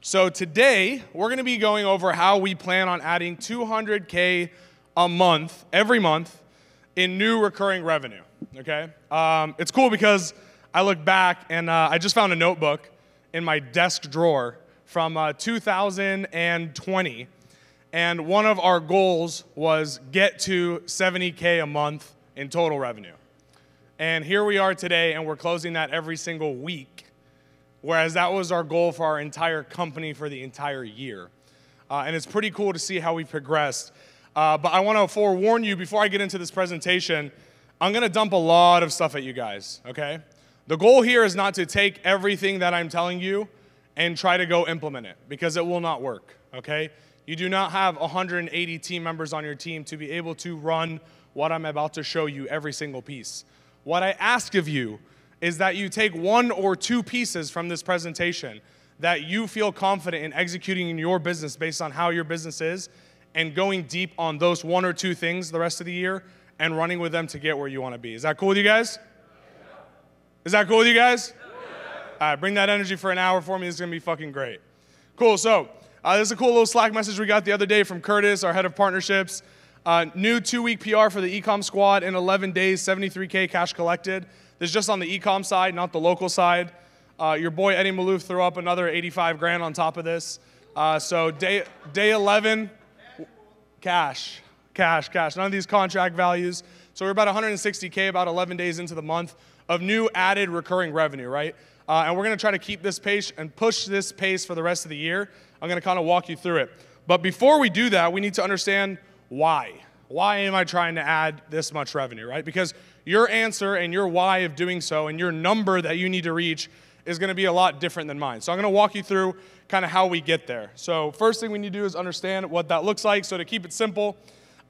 So today, we're gonna be going over how we plan on adding 200K a month, every month, in new recurring revenue, okay? Um, it's cool because I look back and uh, I just found a notebook in my desk drawer from uh, 2020, and one of our goals was get to 70K a month in total revenue. And here we are today, and we're closing that every single week whereas that was our goal for our entire company for the entire year. Uh, and it's pretty cool to see how we progressed. Uh, but I want to forewarn you before I get into this presentation, I'm going to dump a lot of stuff at you guys, okay? The goal here is not to take everything that I'm telling you and try to go implement it because it will not work, okay? You do not have 180 team members on your team to be able to run what I'm about to show you every single piece. What I ask of you is that you take one or two pieces from this presentation that you feel confident in executing in your business based on how your business is and going deep on those one or two things the rest of the year and running with them to get where you want to be. Is that cool with you guys? Is that cool with you guys? All right, bring that energy for an hour for me. This is going to be fucking great. Cool. So, uh, this is a cool little Slack message we got the other day from Curtis, our head of partnerships. Uh, new two week PR for the ecom squad in 11 days, 73K cash collected. This is just on the ecom side, not the local side. Uh, your boy Eddie Maalouf threw up another 85 grand on top of this. Uh, so day, day 11, cash, cash, cash. None of these contract values. So we're about 160K, about 11 days into the month of new added recurring revenue, right? Uh, and we're gonna try to keep this pace and push this pace for the rest of the year. I'm gonna kind of walk you through it. But before we do that, we need to understand why. Why am I trying to add this much revenue, right? Because your answer and your why of doing so and your number that you need to reach is going to be a lot different than mine. So I'm going to walk you through kind of how we get there. So first thing we need to do is understand what that looks like. So to keep it simple,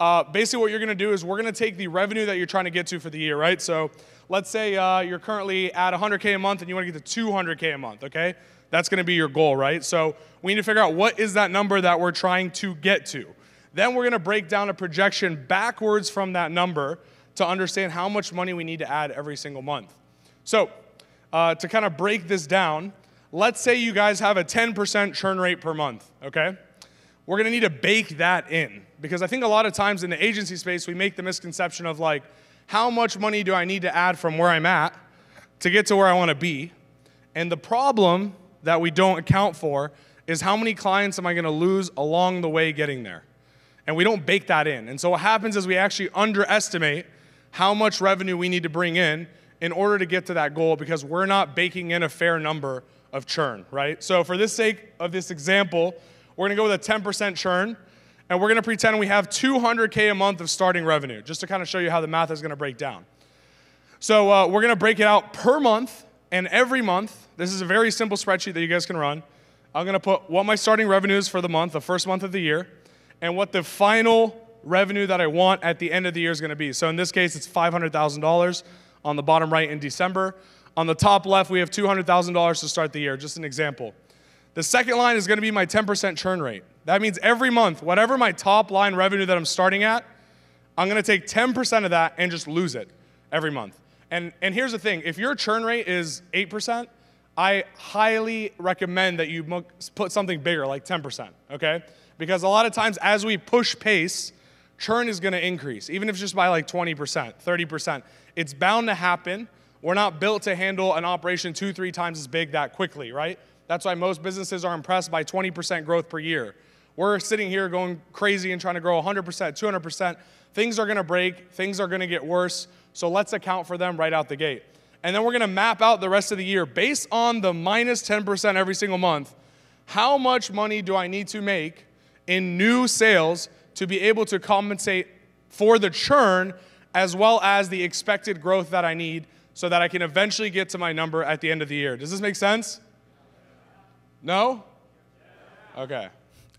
uh, basically what you're going to do is we're going to take the revenue that you're trying to get to for the year, right? So let's say uh, you're currently at 100K a month and you want to get to 200K a month, okay? That's going to be your goal, right? So we need to figure out what is that number that we're trying to get to. Then we're going to break down a projection backwards from that number to understand how much money we need to add every single month. So, uh, to kind of break this down, let's say you guys have a 10% churn rate per month, okay? We're to need to bake that in because I think a lot of times in the agency space, we make the misconception of like, how much money do I need to add from where I'm at to get to where I want to be? And the problem that we don't account for is how many clients am I to lose along the way getting there? and we don't bake that in. And so what happens is we actually underestimate how much revenue we need to bring in in order to get to that goal because we're not baking in a fair number of churn, right? So for the sake of this example, we're gonna go with a 10% churn and we're gonna pretend we have 200K a month of starting revenue, just to kind of show you how the math is gonna break down. So uh, we're gonna break it out per month and every month. This is a very simple spreadsheet that you guys can run. I'm gonna put what my starting revenue is for the month, the first month of the year and what the final revenue that I want at the end of the year is going to be. So in this case, it's $500,000 on the bottom right in December. On the top left, we have $200,000 to start the year, just an example. The second line is going to be my 10% churn rate. That means every month, whatever my top line revenue that I'm starting at, I'm going to take 10% of that and just lose it every month. And, and here's the thing if your churn rate is 8%, I highly recommend that you put something bigger, like 10%, okay? Because a lot of times, as we push pace, churn is going to increase, even if it's just by like 20%, 30%. It's bound to happen. We're not built to handle an operation two, three times as big that quickly, right? That's why most businesses are impressed by 20% growth per year. We're sitting here going crazy and trying to grow 100%, 200%. Things are going to break, things are going to get worse. So let's account for them right out the gate. And then we're going to map out the rest of the year based on the minus 10% every single month. How much money do I need to make in new sales to be able to compensate for the churn as well as the expected growth that I need so that I can eventually get to my number at the end of the year. Does this make sense? No? Okay.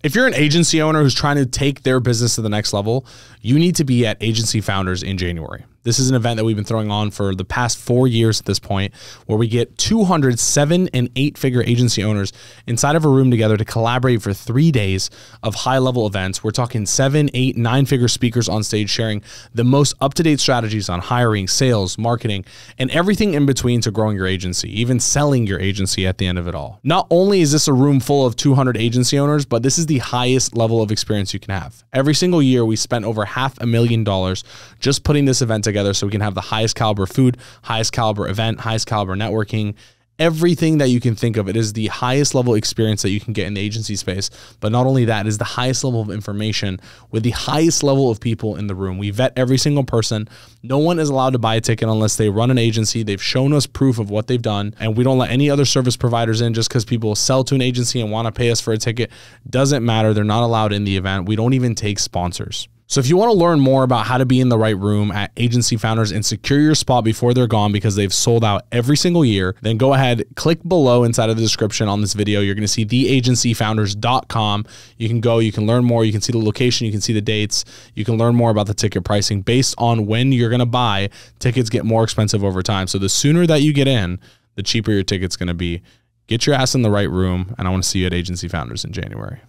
If you're an agency owner who's trying to take their business to the next level, you need to be at Agency Founders in January. This is an event that we've been throwing on for the past four years at this point, where we get 200 seven and eight figure agency owners inside of a room together to collaborate for three days of high level events. We're talking seven, eight, nine figure speakers on stage sharing the most up to date strategies on hiring, sales, marketing, and everything in between to growing your agency, even selling your agency at the end of it all. Not only is this a room full of 200 agency owners, but this is the highest level of experience you can have. Every single year, we spent over half a million dollars just putting this event together so we can have the highest caliber food, highest caliber event, highest caliber networking, everything that you can think of. It is the highest level experience that you can get in the agency space. But not only that, it is the highest level of information with the highest level of people in the room. We vet every single person. No one is allowed to buy a ticket unless they run an agency. They've shown us proof of what they've done. And we don't let any other service providers in just because people sell to an agency and want to pay us for a ticket. Doesn't matter. They're not allowed in the event. We don't even take sponsors. So if you want to learn more about how to be in the right room at Agency Founders and secure your spot before they're gone because they've sold out every single year, then go ahead, click below inside of the description on this video. You're going to see theagencyfounders.com. You can go, you can learn more, you can see the location, you can see the dates, you can learn more about the ticket pricing based on when you're going to buy. Tickets get more expensive over time. So the sooner that you get in, the cheaper your ticket's going to be. Get your ass in the right room, and I want to see you at Agency Founders in January.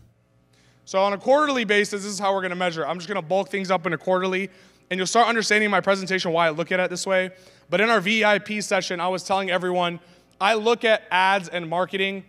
So on a quarterly basis, this is how we're going to measure. I'm just going to bulk things up in a quarterly, and you'll start understanding my presentation why I look at it this way. But in our VIP session, I was telling everyone I look at ads and marketing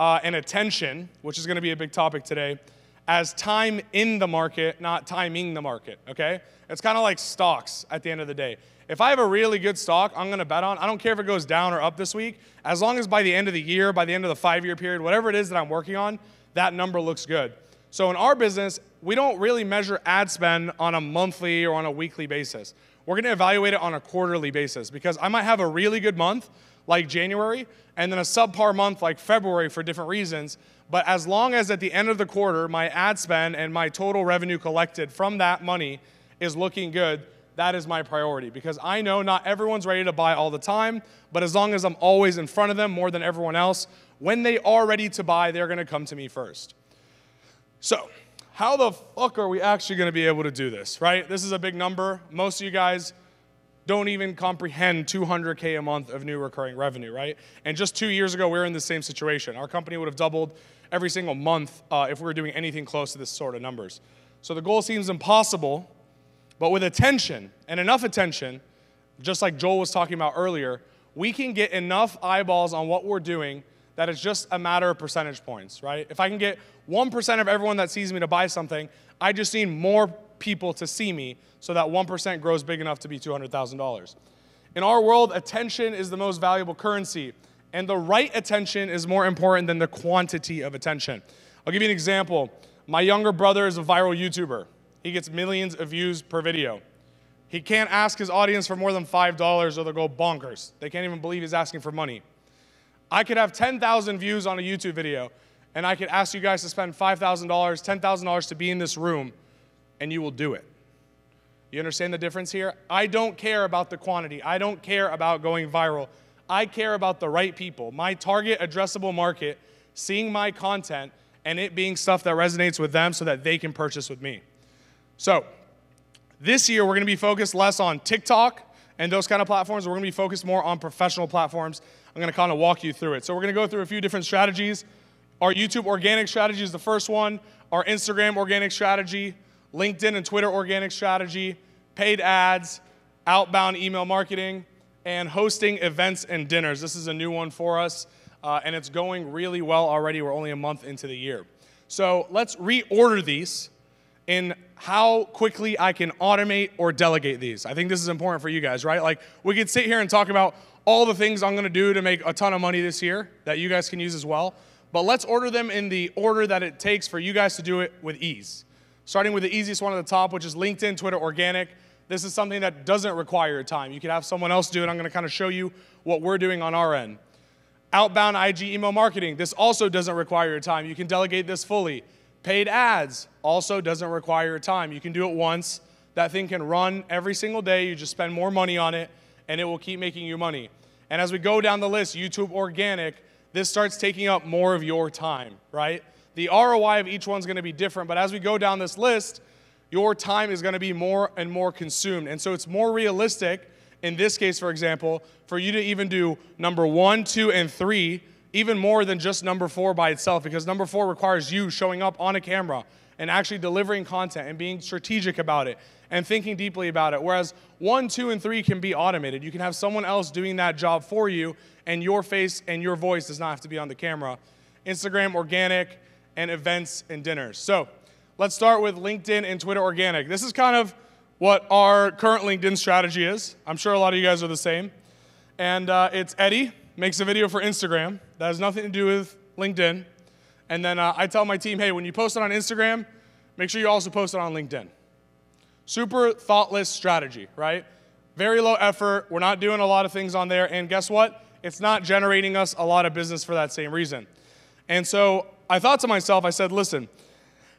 uh, and attention, which is going to be a big topic today, as time in the market, not timing the market. Okay? It's kind of like stocks at the end of the day. If I have a really good stock, I'm going to bet on. I don't care if it goes down or up this week, as long as by the end of the year, by the end of the five year period, whatever it is that I'm working on, that number looks good. So in our business, we don't really measure ad spend on a monthly or on a weekly basis. We're going to evaluate it on a quarterly basis because I might have a really good month like January and then a subpar month like February for different reasons. But as long as at the end of the quarter, my ad spend and my total revenue collected from that money is looking good, that is my priority because I know not everyone's ready to buy all the time, but as long as I'm always in front of them more than everyone else, when they are ready to buy, they're going to come to me first. So, how the fuck are we actually going to be able to do this, right? This is a big number. Most of you guys don't even comprehend 200K a month of new recurring revenue, right? And just two years ago, we were in the same situation. Our company would have doubled every single month uh, if we were doing anything close to this sort of numbers. So the goal seems impossible, but with attention and enough attention, just like Joel was talking about earlier, we can get enough eyeballs on what we're doing that it's just a matter of percentage points, right? If I can get 1% of everyone that sees me to buy something, I just need more people to see me so that 1% grows big enough to be $200,000. In our world, attention is the most valuable currency, and the right attention is more important than the quantity of attention. I'll give you an example. My younger brother is a viral YouTuber. He gets millions of views per video. He can't ask his audience for more than $5 or they'll go bonkers. They can't even believe he's asking for money. I could have 10,000 views on a YouTube video, and I could ask you guys to spend $5,000, $10,000 to be in this room, and you will do it. You understand the difference here? I don't care about the quantity. I don't care about going viral. I care about the right people, my target addressable market, seeing my content and it being stuff that resonates with them so that they can purchase with me. So, this year we're going to be focused less on TikTok and those kind of platforms. We're to be focused more on professional platforms. I'm going to kind of walk you through it. So we're going to go through a few different strategies. Our YouTube organic strategy is the first one. Our Instagram organic strategy, LinkedIn and Twitter organic strategy, paid ads, outbound email marketing, and hosting events and dinners. This is a new one for us, uh, and it's going really well already. We're only a month into the year. So let's reorder these in how quickly I can automate or delegate these. I think this is important for you guys, right? Like, we could sit here and talk about all the things I'm gonna do to make a ton of money this year that you guys can use as well, but let's order them in the order that it takes for you guys to do it with ease. Starting with the easiest one at the top, which is LinkedIn, Twitter, organic. This is something that doesn't require your time. You could have someone else do it. I'm gonna kind of show you what we're doing on our end. Outbound IG email marketing. This also doesn't require your time. You can delegate this fully. Paid ads also doesn't require your time. You can do it once. That thing can run every single day. You just spend more money on it, and it will keep making you money. And as we go down the list, YouTube organic, this starts taking up more of your time, right? The ROI of each one's gonna be different, but as we go down this list, your time is going to be more and more consumed. And so it's more realistic, in this case, for example, for you to even do number one, two, and three, even more than just number four by itself, because number four requires you showing up on a camera and actually delivering content and being strategic about it and thinking deeply about it. Whereas one, two, and three can be automated. You can have someone else doing that job for you, and your face and your voice does not have to be on the camera. Instagram organic and events and dinners. So let's start with LinkedIn and Twitter organic. This is kind of what our current LinkedIn strategy is. I'm sure a lot of you guys are the same. And uh, it's Eddie makes a video for Instagram that has nothing to do with LinkedIn. And then uh, I tell my team, hey, when you post it on Instagram, make sure you also post it on LinkedIn. Super thoughtless strategy, right? Very low effort. We're not doing a lot of things on there. And guess what? It's not generating us a lot of business for that same reason. And so I thought to myself, I said, listen,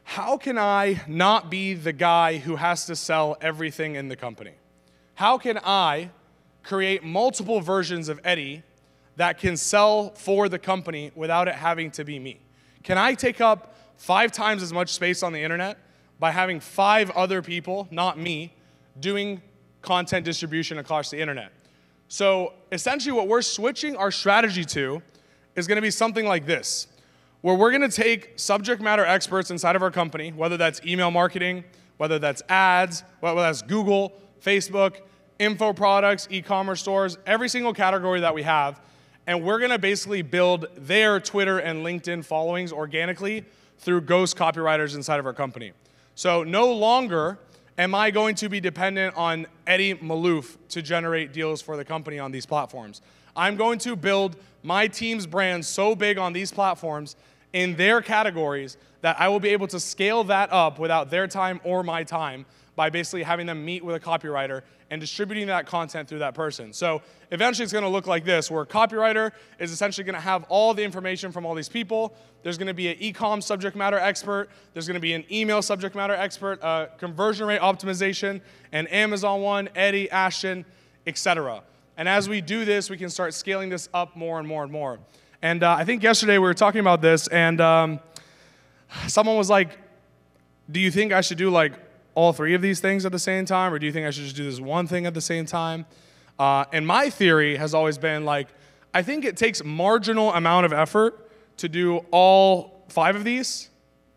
how can I not be the guy who has to sell everything in the company? How can I create multiple versions of Eddie that can sell for the company without it having to be me? Can I take up five times as much space on the internet by having five other people, not me, doing content distribution across the internet? So essentially, what we're switching our strategy to is going to be something like this, where we're going to take subject matter experts inside of our company, whether that's email marketing, whether that's ads, whether that's Google, Facebook, info products, e commerce stores, every single category that we have, and we're gonna basically build their Twitter and LinkedIn followings organically through ghost copywriters inside of our company. So no longer am I going to be dependent on Eddie Maalouf to generate deals for the company on these platforms. I'm going to build my team's brand so big on these platforms in their categories that I will be able to scale that up without their time or my time by basically having them meet with a copywriter and distributing that content through that person. So eventually it's gonna look like this, where a copywriter is essentially gonna have all the information from all these people. There's gonna be an e-com subject matter expert. There's gonna be an email subject matter expert, uh, conversion rate optimization, an Amazon one, Eddie, Ashton, etc. And as we do this, we can start scaling this up more and more and more. And uh, I think yesterday we were talking about this, and um, someone was like, "Do you think I should do like all three of these things at the same time, or do you think I should just do this one thing at the same time?" Uh, and my theory has always been like, I think it takes marginal amount of effort to do all five of these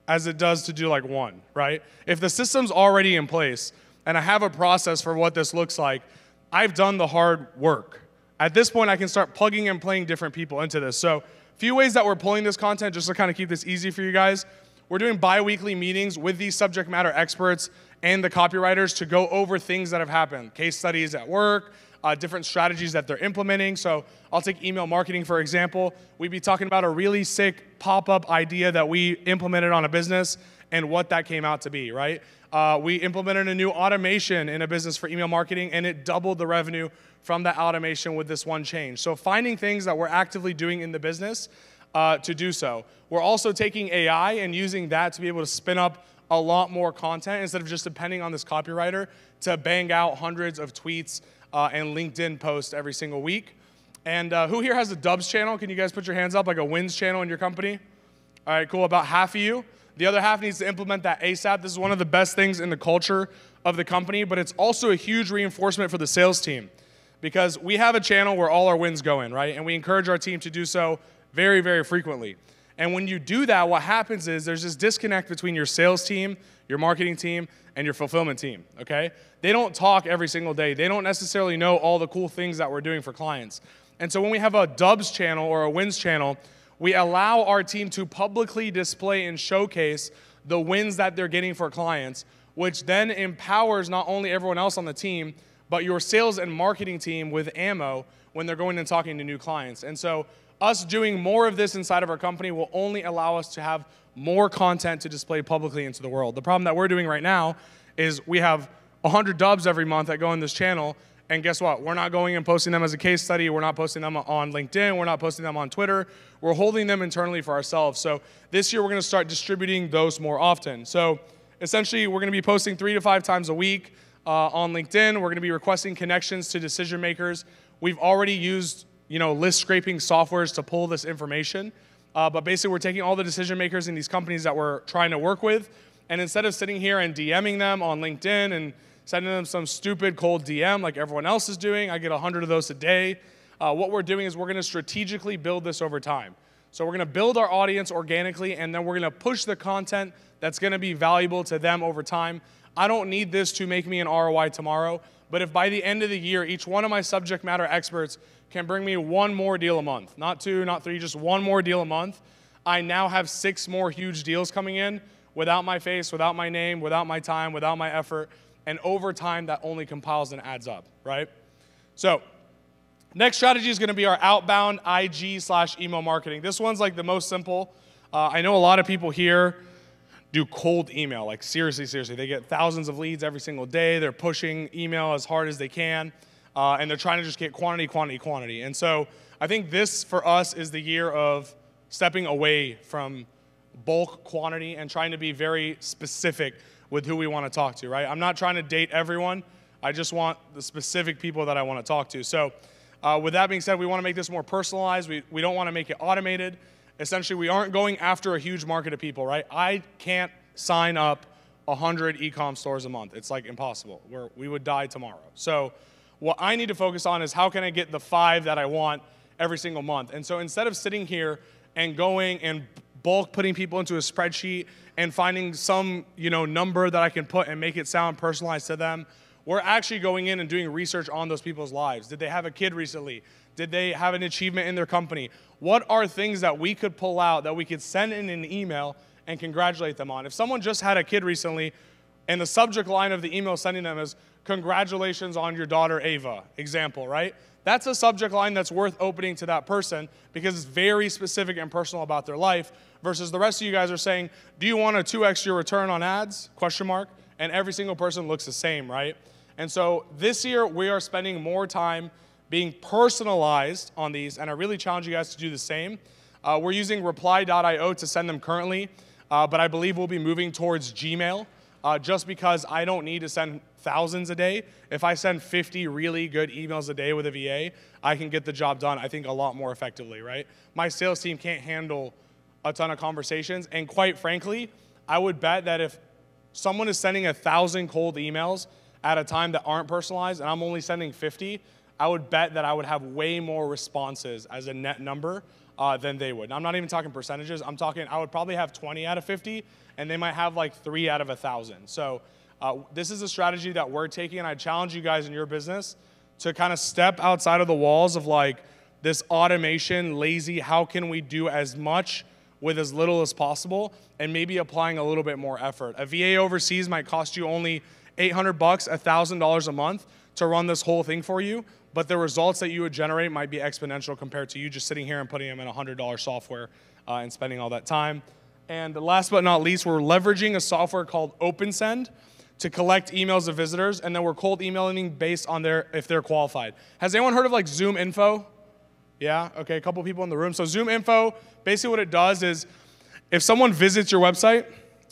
as it does to do like one, right? If the system's already in place and I have a process for what this looks like, I've done the hard work. At this point, I can start plugging and playing different people into this. So, a few ways that we're pulling this content just to kind of keep this easy for you guys. We're doing bi weekly meetings with these subject matter experts and the copywriters to go over things that have happened, case studies at work, uh, different strategies that they're implementing. So I'll take email marketing, for example. We'd be talking about a really sick pop up idea that we implemented on a business and what that came out to be, right? Uh, we implemented a new automation in a business for email marketing and it doubled the revenue from that automation with this one change. So finding things that we're actively doing in the business uh, to do so. We're also taking AI and using that to be able to spin up a lot more content instead of just depending on this copywriter to bang out hundreds of tweets uh, and LinkedIn posts every single week. And uh, who here has a Dubs channel? Can you guys put your hands up, like a Wins channel in your company? All right, cool. About half of you. The other half needs to implement that ASAP. This is one of the best things in the culture of the company, but it's also a huge reinforcement for the sales team because we have a channel where all our wins go in, right? And we encourage our team to do so very, very frequently. And when you do that, what happens is there's this disconnect between your sales team, your marketing team, and your fulfillment team, okay? They don't talk every single day. They don't necessarily know all the cool things that we're doing for clients. And so when we have a Dubs channel or a Wins channel, we allow our team to publicly display and showcase the wins that they're getting for clients, which then empowers not only everyone else on the team, but your sales and marketing team with ammo when they're going and talking to new clients. And so us doing more of this inside of our company will only allow us to have more content to display publicly into the world. The problem that we're doing right now is we have 100 dubs every month that go in this channel, and guess what? We're not going and posting them as a case study. We're not posting them on LinkedIn. We're not posting them on Twitter. We're holding them internally for ourselves. So this year, we're going to start distributing those more often. So essentially, we're going to be posting three to five times a week uh, on LinkedIn. We're going to be requesting connections to decision makers. We've already used you know, list scraping softwares to pull this information. Uh, but basically, we're taking all the decision makers in these companies that we're trying to work with, And instead of sitting here and DMing them on LinkedIn and sending them some stupid cold DM like everyone else is doing, I get 100 of those a day. Uh, what we're doing is we're going to strategically build this over time. So we're going to build our audience organically, and then we're going to push the content that's going to be valuable to them over time. I don't need this to make me an ROI tomorrow, but if by the end of the year, each one of my subject matter experts can bring me one more deal a month, not two, not three, just one more deal a month, I now have six more huge deals coming in without my face, without my name, without my time, without my effort. And over time, that only compiles and adds up, right? So, next strategy is going to be our outbound IG slash email marketing. This one's like the most simple. Uh, I know a lot of people here do cold email. Like, seriously, seriously. They get thousands of leads every single day. They're pushing email as hard as they can, uh, and they're trying to just get quantity, quantity, quantity. And so, I think this for us is the year of stepping away from bulk quantity and trying to be very specific with who we want to talk to, right? I'm not trying to date everyone. I just want the specific people that I want to talk to. So, uh, with that being said, we want to make this more personalized. We, we don't want to make it automated essentially we aren't going after a huge market of people, right? I can't sign up 100 ecom stores a month. It's like impossible. We're, we would die tomorrow. So what I need to focus on is how can I get the five that I want every single month. And so instead of sitting here and going and bulk putting people into a spreadsheet and finding some you know number that I can put and make it sound personalized to them, we're actually going in and doing research on those people's lives. Did they have a kid recently? Did they have an achievement in their company? What are things that we could pull out that we could send in an email and congratulate them on? If someone just had a kid recently and the subject line of the email sending them is, Congratulations on your daughter Ava, example, right? That's a subject line that's worth opening to that person because it's very specific and personal about their life versus the rest of you guys are saying, "Do you want a 2x your return on ads?" question mark, and every single person looks the same, right? And so this year we are spending more time being personalized on these, and I really challenge you guys to do the same. Uh, we're using reply.io to send them currently, uh, but I believe we'll be moving towards Gmail uh, just because I don't need to send thousands a day. If I send 50 really good emails a day with a VA, I can get the job done, I think, a lot more effectively, right? My sales team can't handle a ton of conversations, and quite frankly, I would bet that if someone is sending a thousand cold emails at a time that aren't personalized, and I'm only sending 50, I would bet that I would have way more responses as a net number uh, than they would. I'm not even talking percentages. I'm talking, I would probably have 20 out of 50, and they might have like three out of a 1,000. So uh, this is a strategy that we're taking, and I challenge you guys in your business to kind of step outside of the walls of like this automation, lazy, how can we do as much with as little as possible, and maybe applying a little bit more effort. A VA overseas might cost you only 800 bucks, $1,000 a month to run this whole thing for you but the results that you would generate might be exponential compared to you just sitting here and putting them in a $100 software uh, and spending all that time. And last but not least, we're leveraging a software called OpenSend to collect emails of visitors, and then we're cold emailing based on their if they're qualified. Has anyone heard of like Zoom Info? Yeah, okay, a couple people in the room. So Zoom Info, basically what it does is if someone visits your website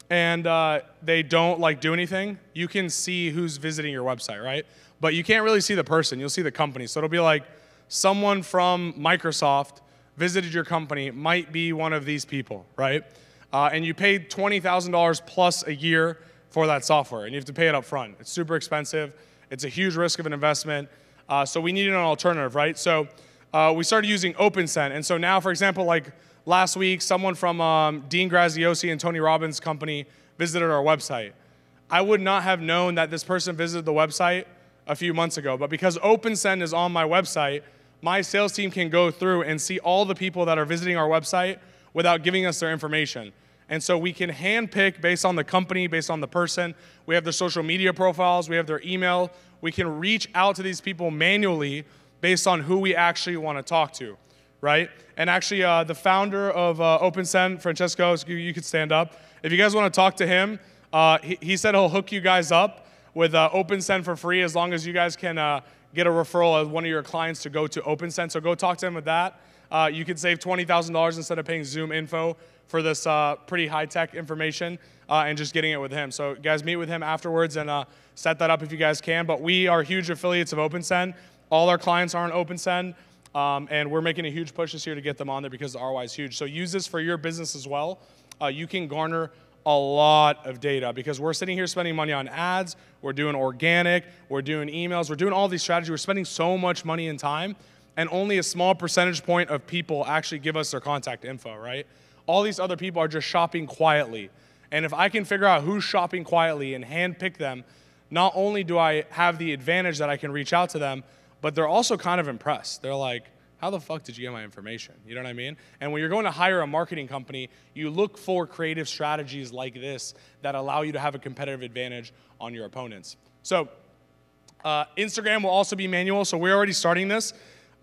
and uh, they don't like do anything, you can see who's visiting your website, right? but you can't really see the person. You'll see the company. So it'll be like someone from Microsoft visited your company, might be one of these people, right? Uh, and you paid $20,000 plus a year for that software, and you have to pay it up front. It's super expensive. It's a huge risk of an investment. Uh, so we needed an alternative, right? So uh, we started using OpenSend. And so now, for example, like last week, someone from um, Dean Graziosi and Tony Robbins' company visited our website. I would not have known that this person visited the website a few months ago. But because OpenSend is on my website, my sales team can go through and see all the people that are visiting our website without giving us their information. And so we can handpick based on the company, based on the person. We have their social media profiles, we have their email. We can reach out to these people manually based on who we actually want to talk to, right? And actually, uh, the founder of uh, OpenSend, Francesco, you could stand up. If you guys want to talk to him, uh, he, he said he'll hook you guys up with uh, OpenSend for free as long as you guys can uh, get a referral of one of your clients to go to OpenSend. So go talk to him with that. Uh, you could save $20,000 instead of paying Zoom info for this uh, pretty high tech information uh, and just getting it with him. So, guys, meet with him afterwards and uh, set that up if you guys can. But we are huge affiliates of OpenSend. All our clients are on OpenSend. Um, and we're making a huge push this year to get them on there because the ROI is huge. So use this for your business as well. Uh, you can garner a lot of data because we're sitting here spending money on ads, we're doing organic, we're doing emails, we're doing all these strategies. We're spending so much money and time, and only a small percentage point of people actually give us their contact info, right? All these other people are just shopping quietly. And if I can figure out who's shopping quietly and handpick them, not only do I have the advantage that I can reach out to them, but they're also kind of impressed. They're like, how the fuck did you get my information? You know what I mean? And when you're going to hire a marketing company, you look for creative strategies like this that allow you to have a competitive advantage on your opponents. So, uh, Instagram will also be manual. So, we're already starting this.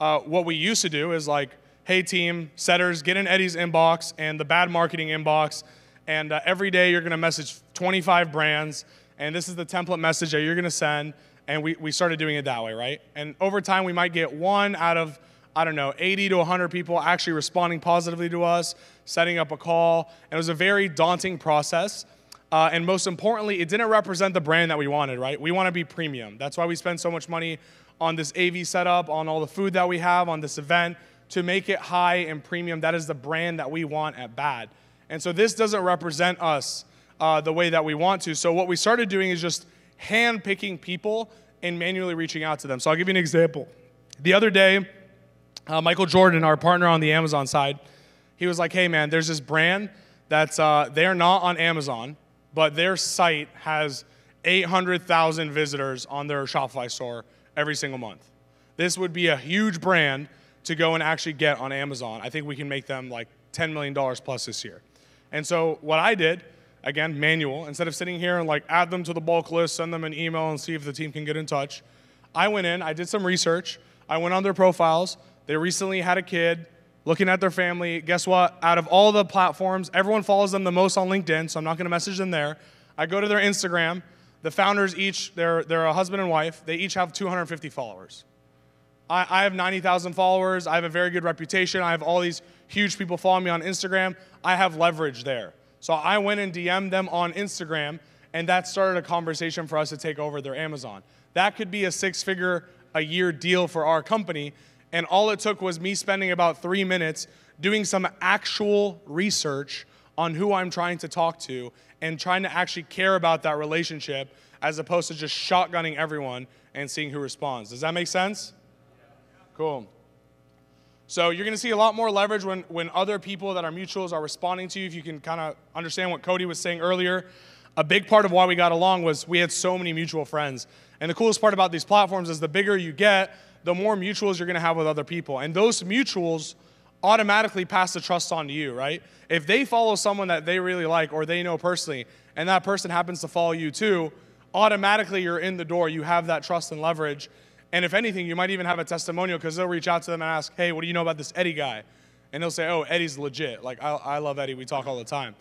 Uh, what we used to do is like, hey, team, setters, get in Eddie's inbox and the bad marketing inbox. And uh, every day you're going to message 25 brands. And this is the template message that you're going to send. And we, we started doing it that way, right? And over time, we might get one out of I don't know, 80 to 100 people actually responding positively to us, setting up a call. And it was a very daunting process. Uh, and most importantly, it didn't represent the brand that we wanted, right? We want to be premium. That's why we spend so much money on this AV setup, on all the food that we have, on this event, to make it high and premium. That is the brand that we want at BAD. And so this doesn't represent us uh, the way that we want to. So what we started doing is just hand picking people and manually reaching out to them. So I'll give you an example. The other day, uh, Michael Jordan, our partner on the Amazon side, he was like, hey man, there's this brand that's, uh, they're not on Amazon, but their site has 800,000 visitors on their Shopify store every single month. This would be a huge brand to go and actually get on Amazon. I think we can make them like $10 million plus this year. And so what I did, again, manual, instead of sitting here and like add them to the bulk list, send them an email and see if the team can get in touch, I went in, I did some research, I went on their profiles, they recently had a kid, looking at their family. Guess what? Out of all the platforms, everyone follows them the most on LinkedIn, so I'm not going to message them there. I go to their Instagram. The founders each, they're, they're a husband and wife, they each have 250 followers. I, I have 90,000 followers. I have a very good reputation. I have all these huge people following me on Instagram. I have leverage there. So I went and DM'd them on Instagram, and that started a conversation for us to take over their Amazon. That could be a six figure a year deal for our company and all it took was me spending about three minutes doing some actual research on who I'm trying to talk to and trying to actually care about that relationship as opposed to just shotgunning everyone and seeing who responds. Does that make sense? Cool. So you're going to see a lot more leverage when, when other people that are mutuals are responding to you. If you can kind of understand what Cody was saying earlier, a big part of why we got along was we had so many mutual friends. And the coolest part about these platforms is the bigger you get, the more mutuals you're going to have with other people. And those mutuals automatically pass the trust on to you, right? If they follow someone that they really like or they know personally, and that person happens to follow you too, automatically you're in the door. You have that trust and leverage. And if anything, you might even have a testimonial because they'll reach out to them and ask, hey, what do you know about this Eddie guy? And they'll say, oh, Eddie's legit. Like, I, I love Eddie. We talk all the time.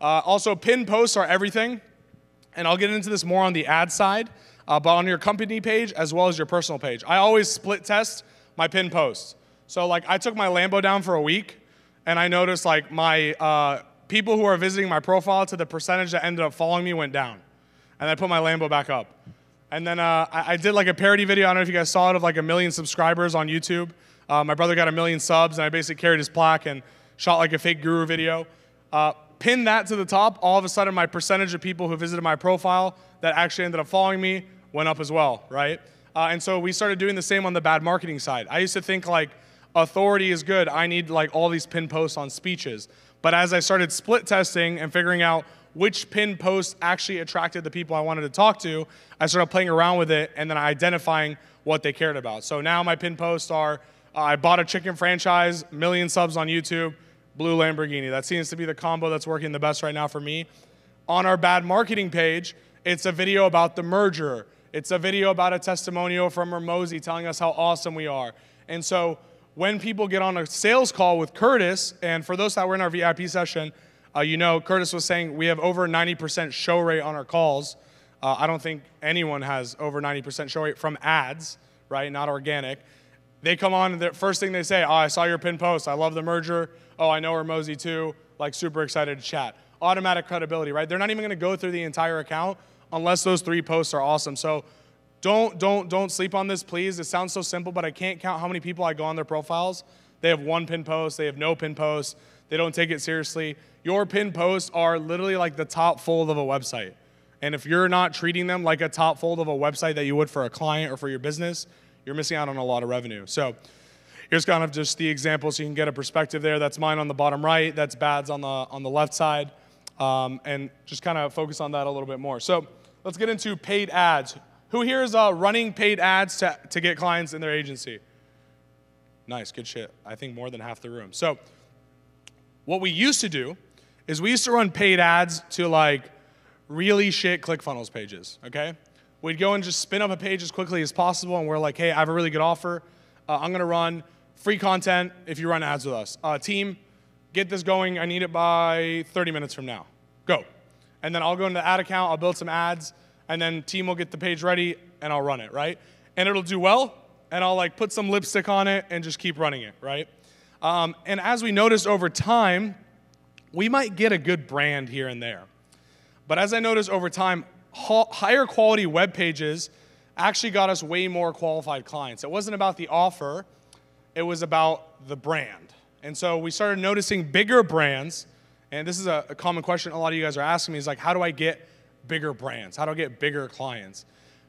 Uh, also, pin posts are everything. And I'll get into this more on the ad side uh, but on your company page as well as your personal page. I always split test my pin posts. So like I took my Lambo down for a week, and I noticed like my uh, people who are visiting my profile to the percentage that ended up following me went down, and I put my Lambo back up. And then uh, I, I, did like a parody video. I don't know if you guys saw it of like a million subscribers on YouTube. Uh, my brother got a million subs, and I basically carried his plaque and shot like a fake guru video. Uh, pinned that to the top. All of a sudden, my percentage of people who visited my profile that actually ended up following me went up as well, right? Uh, and so we started doing the same on the bad marketing side. I used to think like authority is good. I need like all these pin posts on speeches. But as I started split testing and figuring out which pin posts actually attracted the people I wanted to talk to, I started playing around with it and then identifying what they cared about. So now my pin posts are uh, I bought a chicken franchise, million subs on YouTube, blue Lamborghini. That seems to be the combo that's working the best right now for me. On our bad marketing page, it's a video about the merger it's a video about a testimonial from Hormozi telling us how awesome we are. And so when people get on a sales call with Curtis, and for those that were in our VIP session, uh, you know, Curtis was saying we have over 90% show rate on our calls. Uh, I don't think anyone has over 90% show rate from ads, right? Not organic. They come on, the first thing they say, Oh, I saw your pin post. I love the merger. Oh, I know Hormozi too. Like, super excited to chat. Automatic credibility, right? They're not even going to go through the entire account unless those three posts are awesome. So don't, don't, don't sleep on this, please. It sounds so simple, but I can't count how many people I go on their profiles. They have one pin post, they have no pin post, They don't take it seriously. Your pinned posts are literally like the top fold of a website. And if you're not treating them like a top fold of a website that you would for a client or for your business, you're missing out on a lot of revenue. So here's kind of just the example so you can get a perspective there. That's mine on the bottom right. That's Bad's on the on the left side, um, and just kind of focus on that a little bit more. So let's get into paid ads. Who here is uh, running paid ads to, to get clients in their agency? Nice, good shit. I think more than half the room. So what we used to do is we used to run paid ads to like really shit ClickFunnels pages, okay? We'd go and just spin up a page as quickly as possible, and we're like, hey, I have a really good offer. Uh, I'm gonna run free content if you run ads with us. Uh, team, get this going. I need it by 30 minutes from now. Go. And then I'll go into the ad account, I'll build some ads, and then team will get the page ready, and I'll run it, right? And it'll do well, and I'll like put some lipstick on it and just keep running it, right? Um, and as we noticed over time, we might get a good brand here and there. But as I noticed over time, higher quality web pages actually got us way more qualified clients. It wasn't about the offer, it was about the brand. And so we started noticing bigger brands, and this is a, a common question a lot of you guys are asking me is like, how do I get bigger brands? How do I get bigger clients?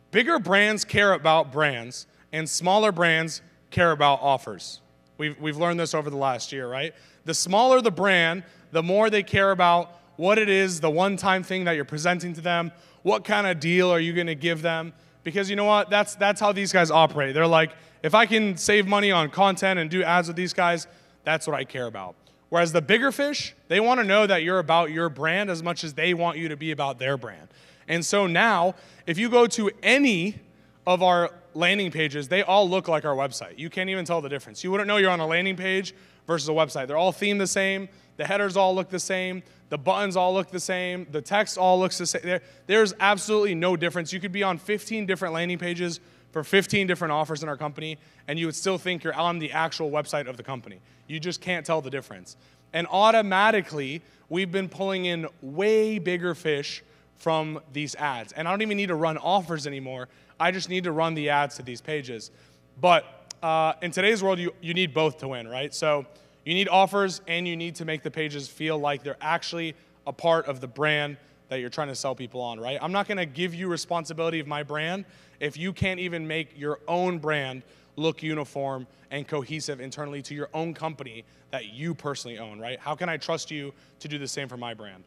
Bigger brands care about brands, and smaller brands care about offers. We've, we've learned this over the last year, right? The smaller the brand, the more they care about what it is, the one time thing that you're presenting to them, what kind of deal are you going to give them? Because you know what? That's, that's how these guys operate. They're like, if I can save money on content and do ads with these guys, that's what I care about. Whereas the bigger fish, they want to know that you're about your brand as much as they want you to be about their brand. And so now, if you go to any of our landing pages, they all look like our website. You can't even tell the difference. You wouldn't know you're on a landing page versus a website. They're all themed the same. The headers all look the same. The buttons all look the same. The text all looks the same. There, there's absolutely no difference. You could be on 15 different landing pages for 15 different offers in our company, and you would still think you're on the actual website of the company. You just can't tell the difference. And automatically, we've been pulling in way bigger fish from these ads. And I don't even need to run offers anymore. I just need to run the ads to these pages. But uh, in today's world, you, you need both to win, right? So you need offers and you need to make the pages feel like they're actually a part of the brand that you're trying to sell people on, right? I'm not gonna give you responsibility of my brand if you can't even make your own brand look uniform and cohesive internally to your own company that you personally own, right? How can I trust you to do the same for my brand?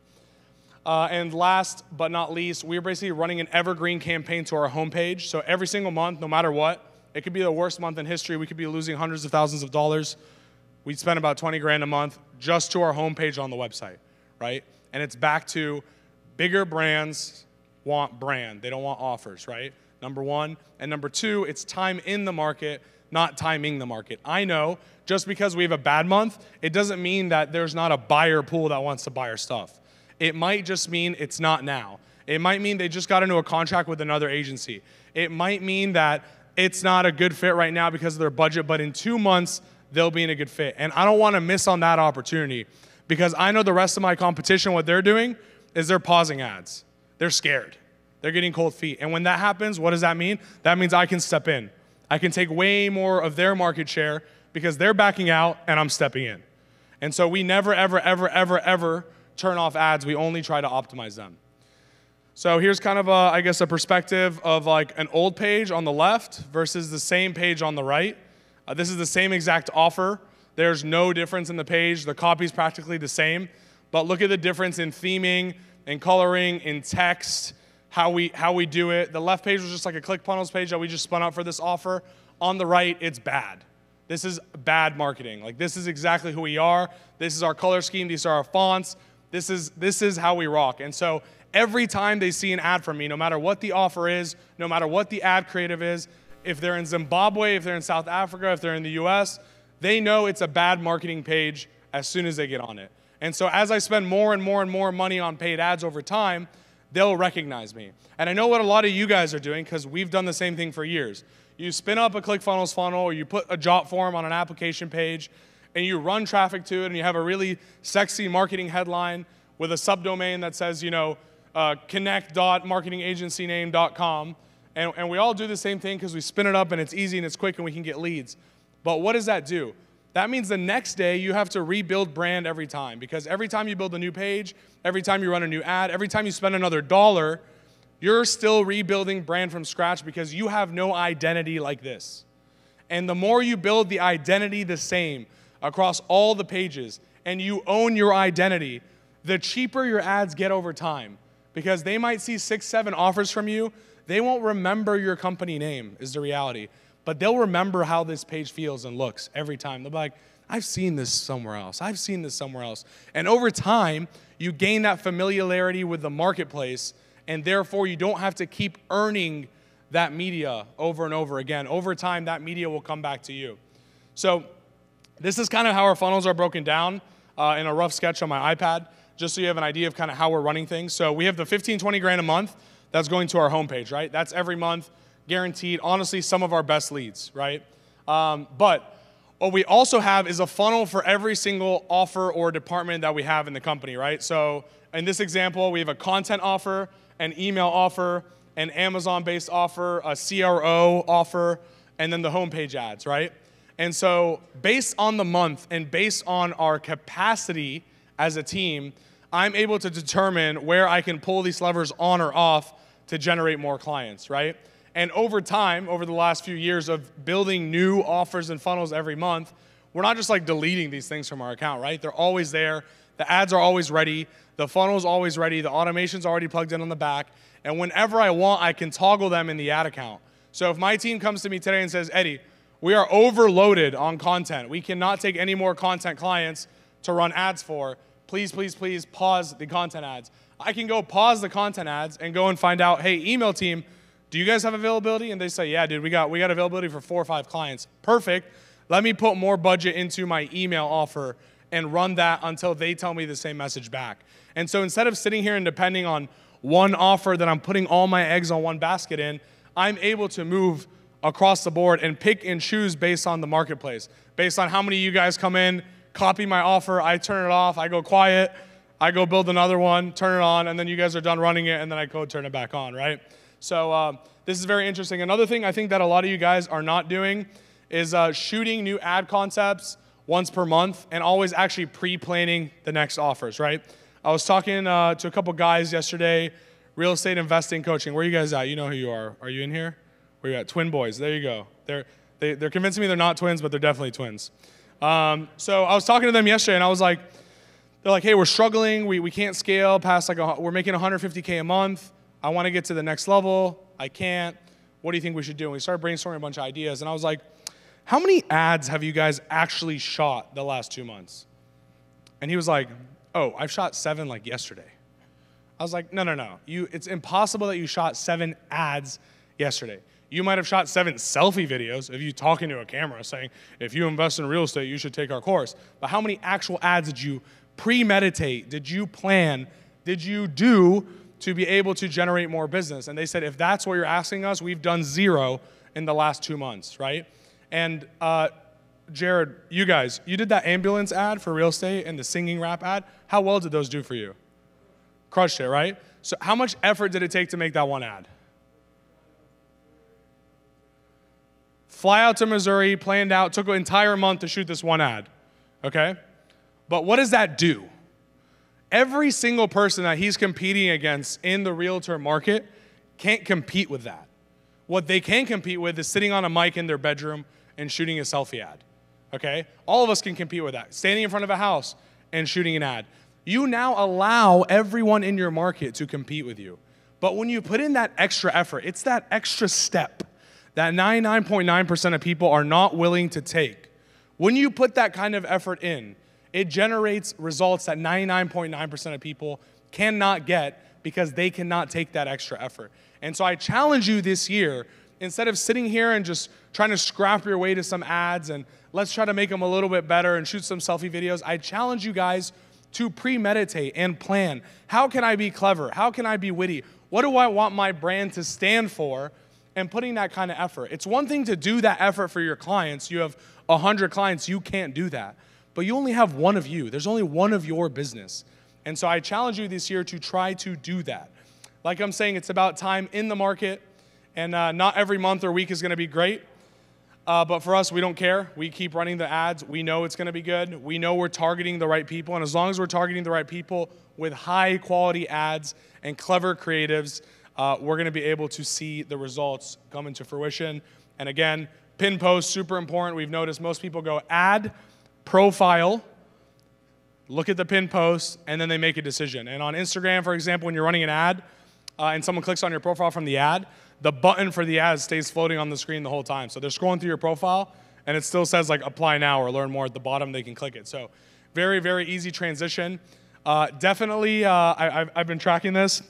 Uh, and last but not least, we're basically running an evergreen campaign to our homepage. So every single month, no matter what, it could be the worst month in history. We could be losing hundreds of thousands of dollars we spend about 20 grand a month just to our homepage on the website, right? And it's back to bigger brands want brand. They don't want offers, right? Number one. And number two, it's time in the market, not timing the market. I know just because we have a bad month, it doesn't mean that there's not a buyer pool that wants to buy our stuff. It might just mean it's not now. It might mean they just got into a contract with another agency. It might mean that it's not a good fit right now because of their budget, but in two months, they'll be in a good fit. And I don't want to miss on that opportunity because I know the rest of my competition, what they're doing is they're pausing ads. They're scared. They're getting cold feet. And when that happens, what does that mean? That means I can step in. I can take way more of their market share because they're backing out and I'm stepping in. And so we never, ever, ever, ever, ever turn off ads. We only try to optimize them. So here's kind of a, I guess, a perspective of like an old page on the left versus the same page on the right. Uh, this is the same exact offer. There's no difference in the page. The copy is practically the same. But look at the difference in theming, in coloring, in text, how we, how we do it. The left page was just like a ClickFunnels page that we just spun up for this offer. On the right, it's bad. This is bad marketing. Like this is exactly who we are. This is our color scheme. These are our fonts. This is, this is how we rock. And so every time they see an ad from me, no matter what the offer is, no matter what the ad creative is, if they're in Zimbabwe, if they're in South Africa, if they're in the US, they know it's a bad marketing page as soon as they get on it. And so as I spend more and more and more money on paid ads over time, they'll recognize me. And I know what a lot of you guys are doing because we've done the same thing for years. You spin up a ClickFunnels funnel or you put a job form on an application page and you run traffic to it and you have a really sexy marketing headline with a subdomain that says, you know, uh, connect.marketingagencyname.com and, and we all do the same thing because we spin it up and it's easy and it's quick and we can get leads. But what does that do? that means the next day you have to rebuild brand every time because every time you build a new page, every time you run a new ad, every time you spend another dollar, you're still rebuilding brand from scratch because you have no identity like this. And the more you build the identity the same across all the pages and you own your identity, the cheaper your ads get over time because they might see six, seven offers from you. They won't remember your company name, is the reality but they'll remember how this page feels and looks every time. They'll be like, I've seen this somewhere else. I've seen this somewhere else. And over time, you gain that familiarity with the marketplace, and therefore you don't have to keep earning that media over and over again. Over time, that media will come back to you. So, this is kind of how our funnels are broken down uh, in a rough sketch on my iPad, just so you have an idea of kind of how we're running things. So, we have the 15, 20 grand a month that's going to our homepage, right? That's every month guaranteed, honestly, some of our best leads, right? Um, but what we also have is a funnel for every single offer or department that we have in the company, right? So in this example, we have a content offer, an email offer, an Amazon based offer, a CRO offer, and then the homepage ads, right? And so, based on the month and based on our capacity as a team, I'm able to determine where I can pull these levers on or off to generate more clients, right? And over time, over the last few years of building new offers and funnels every month, we're not just like deleting these things from our account, right? They're always there. The ads are always ready. The funnel's always ready. The automation's already plugged in on the back. And whenever I want, I can toggle them in the ad account. So if my team comes to me today and says, Eddie, we are overloaded on content. We cannot take any more content clients to run ads for. Please, please, please pause the content ads. I can go pause the content ads and go and find out, hey, email team, do you guys have availability? And they say, yeah, dude, we got, we got availability for four or five clients. Perfect. Let me put more budget into my email offer and run that until they tell me the same message back. And so instead of sitting here and depending on one offer that I'm putting all my eggs on one basket in, I'm able to move across the board and pick and choose based on the marketplace, based on how many of you guys come in, copy my offer, I turn it off, I go quiet, I go build another one, turn it on, and then you guys are done running it, and then I go turn it back on, right? So um, this is very interesting. Another thing I think that a lot of you guys are not doing is uh, shooting new ad concepts once per month and always actually pre-planning the next offers, right? I was talking uh, to a couple guys yesterday, real estate investing coaching. Where you guys at? You know who you are. Are you in here? Where you at? Twin boys. There you go. They're, they, they're convincing me they're not twins, but they're definitely twins. Um, so I was talking to them yesterday, and I was like, they're like, hey, we're struggling. We, we can't scale past like, a, we're making 150K a month. I want to get to the next level. I can't. What do you think we should do? And we started brainstorming a bunch of ideas. And I was like, how many ads have you guys actually shot the last two months? And he was like, oh, I've shot seven like yesterday. I was like, no, no, no. You, it's impossible that you shot seven ads yesterday. You might have shot seven selfie videos of you talking to a camera saying, if you invest in real estate, you should take our course. But how many actual ads did you premeditate? Did you plan? Did you do to be able to generate more business. And they said, if that's what you're asking us, we've done zero in the last two months, right? And uh, Jared, you guys, you did that ambulance ad for real estate and the singing rap ad. How well did those do for you? Crushed it, right? So, how much effort did it take to make that one ad? Fly out to Missouri, planned out, took an entire month to shoot this one ad, okay? But what does that do? Every single person that he's competing against in the realtor market can't compete with that. What they can compete with is sitting on a mic in their bedroom and shooting a selfie ad. Okay? All of us can compete with that. Standing in front of a house and shooting an ad. You now allow everyone in your market to compete with you. But when you put in that extra effort, it's that extra step that 99.9% of people are not willing to take. When you put that kind of effort in, it generates results that 99.9% of people cannot get because they cannot take that extra effort. And so I challenge you this year, instead of sitting here and just trying to scrap your way to some ads and let's try to make them a little bit better and shoot some selfie videos, I challenge you guys to premeditate and plan. How can I be clever? How can I be witty? What do I want my brand to stand for? And putting that kind of effort. It's one thing to do that effort for your clients. You have 100 clients, you can't do that but you only have one of you. There's only one of your business. And so I challenge you this year to try to do that. Like I'm saying, it's about time in the market, and uh, not every month or week is going to be great. Uh, but for us, we don't care. We keep running the ads. We know it's going to be good. We know we're targeting the right people. And as long as we're targeting the right people with high quality ads and clever creatives, uh, we're going to be able to see the results come into fruition. And again, pin post, super important. We've noticed most people go ad, profile, look at the pin post, and then they make a decision. And on Instagram, for example, when you're running an ad uh, and someone clicks on your profile from the ad, the button for the ad stays floating on the screen the whole time. So they're scrolling through your profile, and it still says like apply now or learn more at the bottom. They can click it. So very, very easy transition. Uh, definitely, uh, I, have been tracking this.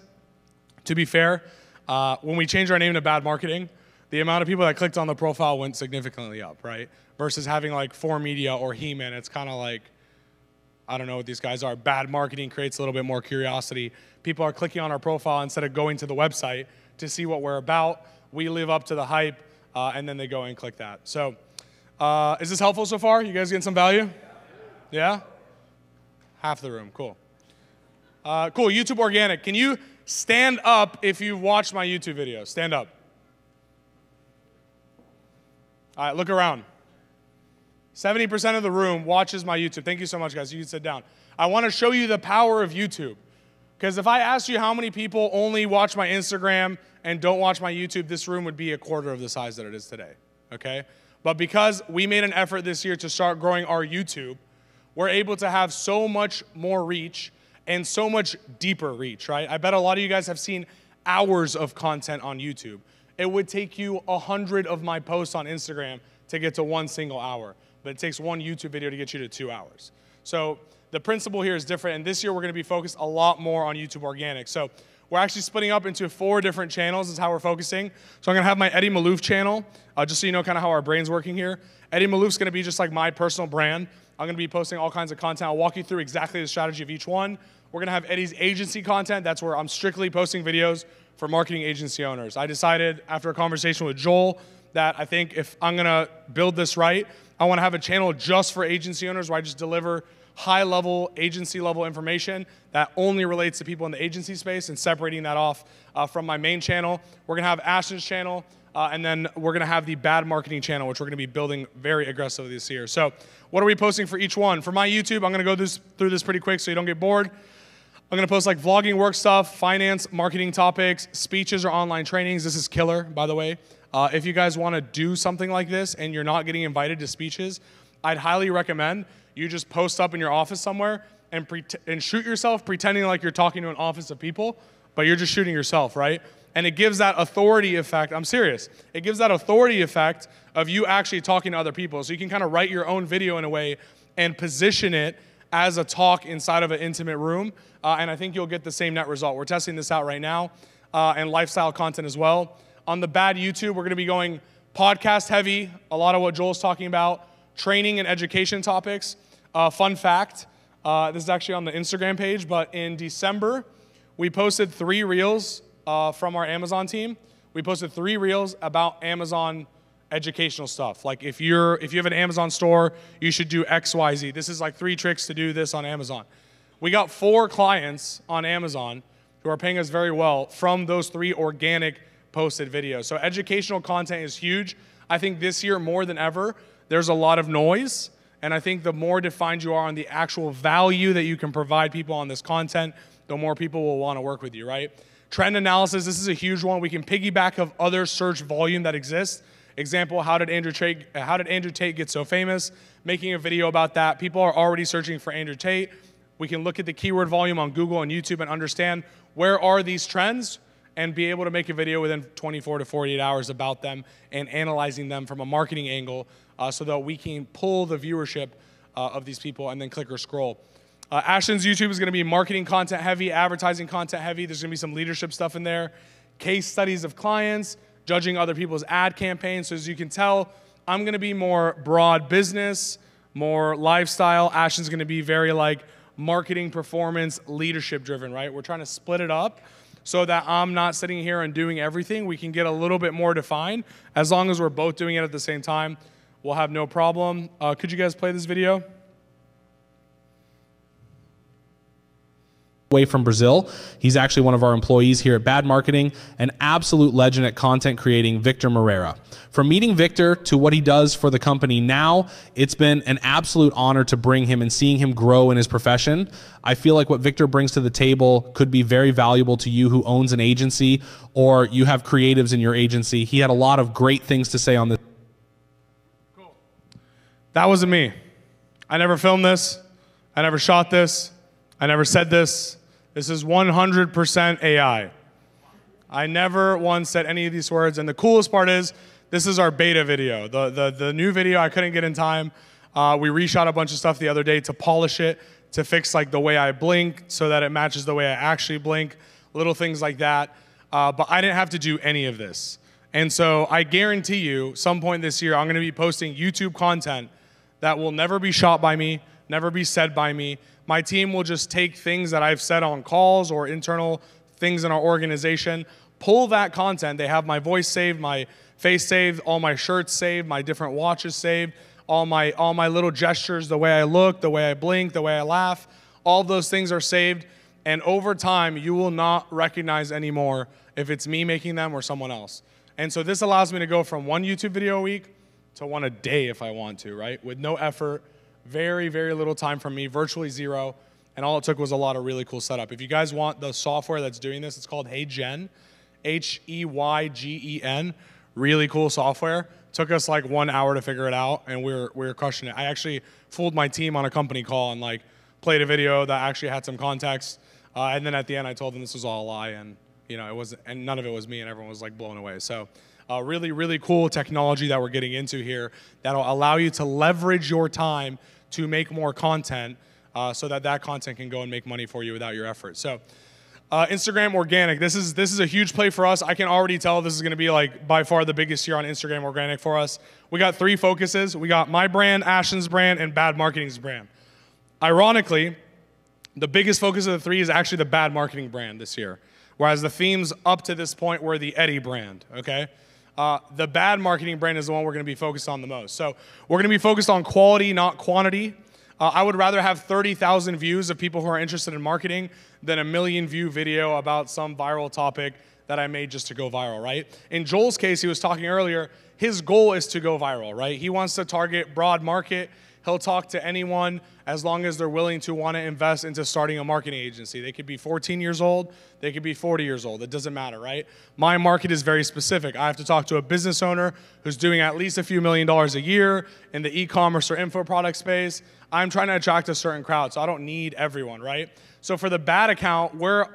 To be fair, uh, when we changed our name to Bad Marketing, the amount of people that clicked on the profile went significantly up, right? Versus having like 4Media or He-Man, it's kind of like, I don't know what these guys are. Bad marketing creates a little bit more curiosity. People are clicking on our profile instead of going to the website to see what we're about. We live up to the hype, uh, and then they go and click that. So, uh, is this helpful so far? You guys getting some value? Yeah? Half the room. Cool. Uh, cool. YouTube Organic. Can you stand up if you've watched my YouTube video? Stand up. All right, look around. 70% of the room watches my YouTube. Thank you so much, guys. You can sit down. I want to show you the power of YouTube. Because if I asked you how many people only watch my Instagram and don't watch my YouTube, this room would be a quarter of the size that it is today. Okay? But because we made an effort this year to start growing our YouTube, we're able to have so much more reach and so much deeper reach, right? I bet a lot of you guys have seen hours of content on YouTube. It would take you a hundred of my posts on Instagram to get to one single hour, but it takes one YouTube video to get you to two hours. So the principle here is different, and this year we're gonna be focused a lot more on YouTube Organic. So we're actually splitting up into four different channels is how we're focusing. So I'm gonna have my Eddie Maalouf channel, uh, just so you know kind of how our brain's working here. Eddie Maalouf's gonna be just like my personal brand. I'm gonna be posting all kinds of content. I'll walk you through exactly the strategy of each one. We're gonna have Eddie's agency content. That's where I'm strictly posting videos for marketing agency owners. I decided after a conversation with Joel that I think if I'm gonna build this right, I wanna have a channel just for agency owners where I just deliver high level, agency level information that only relates to people in the agency space and separating that off uh, from my main channel. We're gonna have Ashton's channel, uh, and then we're gonna have the bad marketing channel, which we're gonna be building very aggressively this year. So, what are we posting for each one? For my YouTube, I'm gonna go this, through this pretty quick so you don't get bored. I'm gonna post like vlogging work stuff, finance, marketing topics, speeches or online trainings. This is killer, by the way. Uh, if you guys wanna do something like this and you're not getting invited to speeches, I'd highly recommend you just post up in your office somewhere and, and shoot yourself pretending like you're talking to an office of people, but you're just shooting yourself, right? And it gives that authority effect. I'm serious. It gives that authority effect of you actually talking to other people. So you can kind of write your own video in a way and position it as a talk inside of an intimate room. Uh, and I think you'll get the same net result. We're testing this out right now uh, and lifestyle content as well. On the bad YouTube, we're going to be going podcast heavy, a lot of what Joel's talking about, training and education topics. Uh, fun fact uh, this is actually on the Instagram page, but in December, we posted three reels uh, from our Amazon team. We posted three reels about Amazon educational stuff. Like if you're if you have an Amazon store, you should do X, Y, Z. This is like three tricks to do this on Amazon. We got four clients on Amazon who are paying us very well from those three organic posted videos. So educational content is huge. I think this year more than ever, there's a lot of noise. And I think the more defined you are on the actual value that you can provide people on this content, the more people will want to work with you, right? Trend analysis, this is a huge one. We can piggyback of other search volume that exists. Example, how did Andrew Tate, how did Andrew Tate get so famous? Making a video about that. People are already searching for Andrew Tate. We can look at the keyword volume on Google and YouTube and understand where are these trends and be able to make a video within 24 to 48 hours about them and analyzing them from a marketing angle uh, so that we can pull the viewership uh, of these people and then click or scroll. Uh, Ashton's YouTube is going to be marketing content heavy, advertising content heavy. There's going to be some leadership stuff in there, case studies of clients, judging other people's ad campaigns. So as you can tell, I'm going to be more broad business, more lifestyle. Ashton's going to be very like marketing, performance, leadership driven, right? We're trying to split it up so that I'm not sitting here and doing everything. We can get a little bit more defined as long as we're both doing it at the same time we'll have no problem. Uh, could you guys play this video? Way from Brazil. He's actually one of our employees here at Bad Marketing, an absolute legend at content creating, Victor Moreira. From meeting Victor to what he does for the company now, it's been an absolute honor to bring him and seeing him grow in his profession. I feel like what Victor brings to the table could be very valuable to you who owns an agency or you have creatives in your agency. He had a lot of great things to say on this. Cool. That wasn't me. I never filmed this. I never shot this. I never said this. This is 100% AI. I never once said any of these words. And the coolest part is, this is our beta video. The, the, the new video I couldn't get in time. Uh, we reshot a bunch of stuff the other day to polish it, to fix like the way I blink so that it matches the way I actually blink, little things like that. Uh, but I didn't have to do any of this. And so I guarantee you, some point this year, I'm going to be posting YouTube content that will never be shot by me, never be said by me. My team will just take things that I've said on calls or internal things in our organization, pull that content. They have my voice saved, my face saved, all my shirts saved, my different watches saved, all my all my little gestures, the way I look, the way I blink, the way I laugh, all those things are saved. And over time, you will not recognize anymore if it's me making them or someone else. And so this allows me to go from one YouTube video a week to one a day if I want to, right? With no effort, very, very little time from me, virtually zero. And all it took was a lot of really cool setup. If you guys want the software that's doing this, it's called HeyGen, H E Y G E N. Really cool software. Took us like one hour to figure it out, and we were, we were crushing it. I actually fooled my team on a company call and like played a video that actually had some context. Uh, and then at the end, I told them this was all a lie, and you know it was, and none of it was me, and everyone was like blown away. So really, really cool technology that we're getting into here that'll allow you to leverage your time to make more content uh, so that that content can go and make money for you without your effort. So uh, Instagram organic, this is, this is a huge play for us. I can already tell this is gonna be like by far the biggest year on Instagram organic for us. We got three focuses. We got my brand, Ashton's brand, and Bad Marketing's brand. Ironically, the biggest focus of the three is actually the Bad Marketing brand this year. Whereas the themes up to this point were the Eddie brand, okay? Uh, the bad marketing brand is the one we're going to be focused on the most. So we're going to be focused on quality, not quantity. Uh, I would rather have 30,000 views of people who are interested in marketing than a million view video about some viral topic that I made just to go viral, right? In Joel's case, he was talking earlier, his goal is to go viral, right? He wants to target broad market. He'll talk to anyone as long as they're willing to want to invest into starting a marketing agency. They could be 14 years old, they could be 40 years old. It doesn't matter, right? My market is very specific. I have to talk to a business owner who's doing at least a few million dollars a year in the e commerce or info product space. I'm trying to attract a certain crowd, so I don't need everyone, right? So for the bad account, we're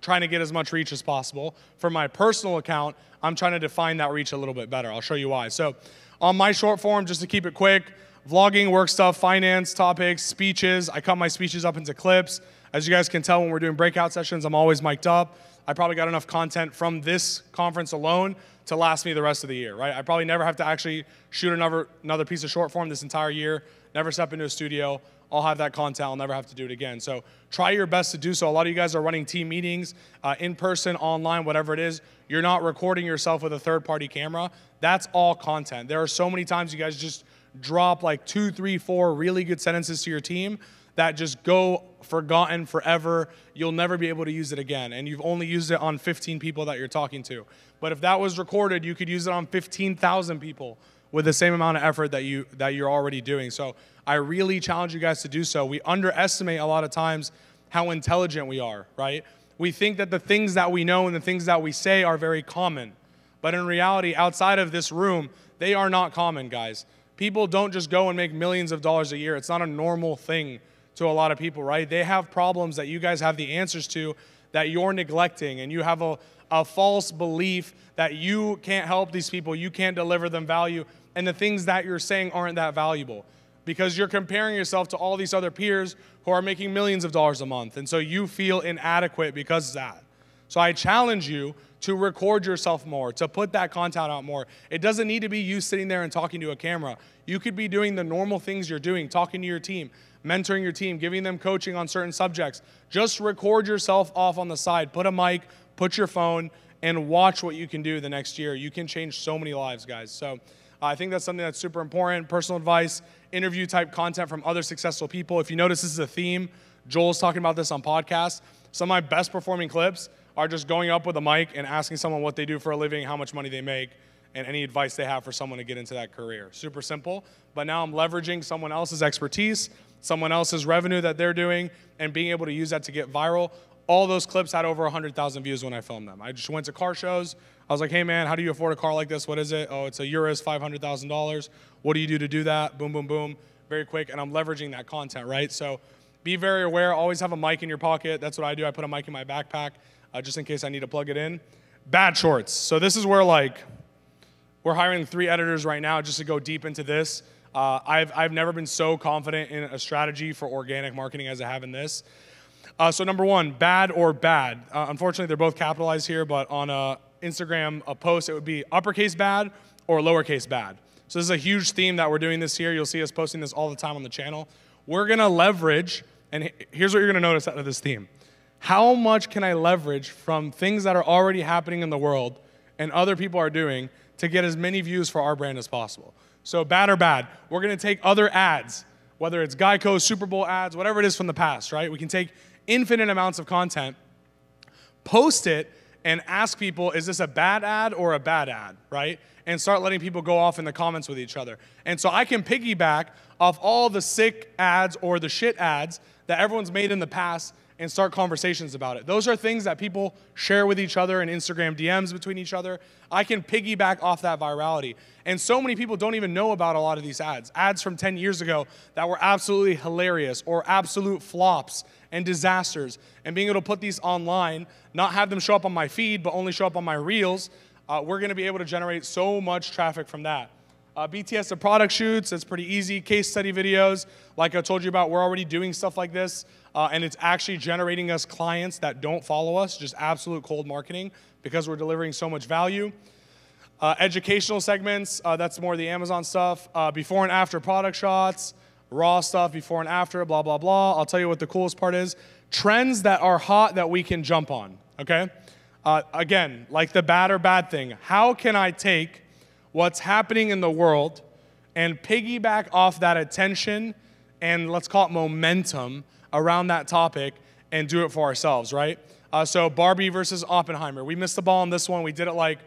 trying to get as much reach as possible. For my personal account, I'm trying to define that reach a little bit better. I'll show you why. So on my short form, just to keep it quick, vlogging, work stuff, finance topics, speeches. I cut my speeches up into clips. As you guys can tell, when we're doing breakout sessions, I'm always mic'd up. I probably got enough content from this conference alone to last me the rest of the year, right? I probably never have to actually shoot another, another piece of short form this entire year, never step into a studio. I'll have that content. I'll never have to do it again. So try your best to do so. A lot of you guys are running team meetings uh, in person, online, whatever it is. You're not recording yourself with a third party camera. That's all content. There are so many times you guys just drop like two, three, four really good sentences to your team that just go forgotten forever. You'll never be able to use it again. And you've only used it on 15 people that you're talking to. But if that was recorded, you could use it on 15,000 people with the same amount of effort that you that you're already doing. So I really challenge you guys to do so. We underestimate a lot of times how intelligent we are, right? We think that the things that we know and the things that we say are very common. But in reality, outside of this room, they are not common, guys. People don't just go and make millions of dollars a year. It's not a normal thing to a lot of people, right? They have problems that you guys have the answers to that you're neglecting, and you have a, a false belief that you can't help these people, you can't deliver them value, and the things that you're saying aren't that valuable because you're comparing yourself to all these other peers who are making millions of dollars a month. And so you feel inadequate because of that. So I challenge you to record yourself more, to put that content out more. It doesn't need to be you sitting there and talking to a camera. You could be doing the normal things you're doing, talking to your team, mentoring your team, giving them coaching on certain subjects. Just record yourself off on the side. Put a mic, put your phone, and watch what you can do the next year. You can change so many lives, guys. So uh, I think that's something that's super important. Personal advice, interview type content from other successful people. If you notice, this is a theme. Joel's talking about this on podcasts. Some of my best performing clips are just going up with a mic and asking someone what they do for a living, how much money they make, and any advice they have for someone to get into that career. Super simple, but now I'm leveraging someone else's expertise, someone else's revenue that they're doing, and being able to use that to get viral. All those clips had over 100,000 views when I filmed them. I just went to car shows. I was like, hey man, how do you afford a car like this? What is it? Oh, it's a Urus, $500,000. What do you do to do that? Boom, boom, boom. Very quick, and I'm leveraging that content, right? So be very aware. Always have a mic in your pocket. That's what I do. I put a mic in my backpack uh, just in case I need to plug it in. Bad shorts. So this is where like we're hiring three editors right now just to go deep into this. Uh, I've, I've never been so confident in a strategy for organic marketing as I have in this. Uh, so number one, bad or bad. Uh, unfortunately, they're both capitalized here, but on a Instagram a post, it would be uppercase bad or lowercase bad. So this is a huge theme that we're doing this year. You'll see us posting this all the time on the channel. We're gonna leverage, and here's what you're gonna notice out of this theme. How much can I leverage from things that are already happening in the world and other people are doing to get as many views for our brand as possible? So bad or bad, we're gonna take other ads, whether it's Geico, Super Bowl ads, whatever it is from the past, right? We can take infinite amounts of content, post it, and ask people, is this a bad ad or a bad ad, right? And start letting people go off in the comments with each other. And so I can piggyback off all the sick ads or the shit ads that everyone's made in the past and start conversations about it. Those are things that people share with each other in Instagram DMs between each other. I can piggyback off that virality. And so many people don't even know about a lot of these ads. Ads from 10 years ago that were absolutely hilarious or absolute flops and disasters. And being able to put these online, not have them show up on my feed, but only show up on my reels, uh, we're gonna be able to generate so much traffic from that. Uh, BTS of product shoots, it's pretty easy. Case study videos, like I told you about, we're already doing stuff like this, uh, and it's actually generating us clients that don't follow us, just absolute cold marketing because we're delivering so much value. Uh, educational segments, uh, that's more the Amazon stuff. Uh, before and after product shots, raw stuff before and after, blah, blah, blah. I'll tell you what the coolest part is. Trends that are hot that we can jump on, okay? Uh, again, like the bad or bad thing, how can I take what's happening in the world and piggyback off that attention and let's call it momentum around that topic and do it for ourselves, right? Uh, so Barbie versus Oppenheimer. We missed the ball on this one. We did it like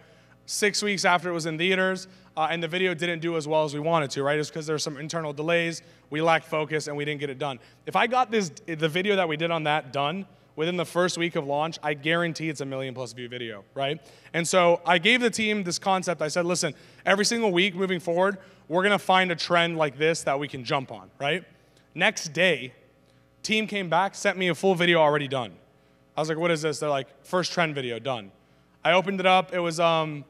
six weeks after it was in theaters, uh, and the video didn't do as well as we wanted to, right? It's because there's some internal delays. We lacked focus, and we didn't get it done. If I got this, the video that we did on that done within the first week of launch, I guarantee it's a million plus view video, right? And so I gave the team this concept. I said, listen, every single week moving forward, we're gonna find a trend like this that we can jump on, right? Next day, team came back, sent me a full video already done. I was like, what is this? They're like, first trend video done. I opened it up. It was um,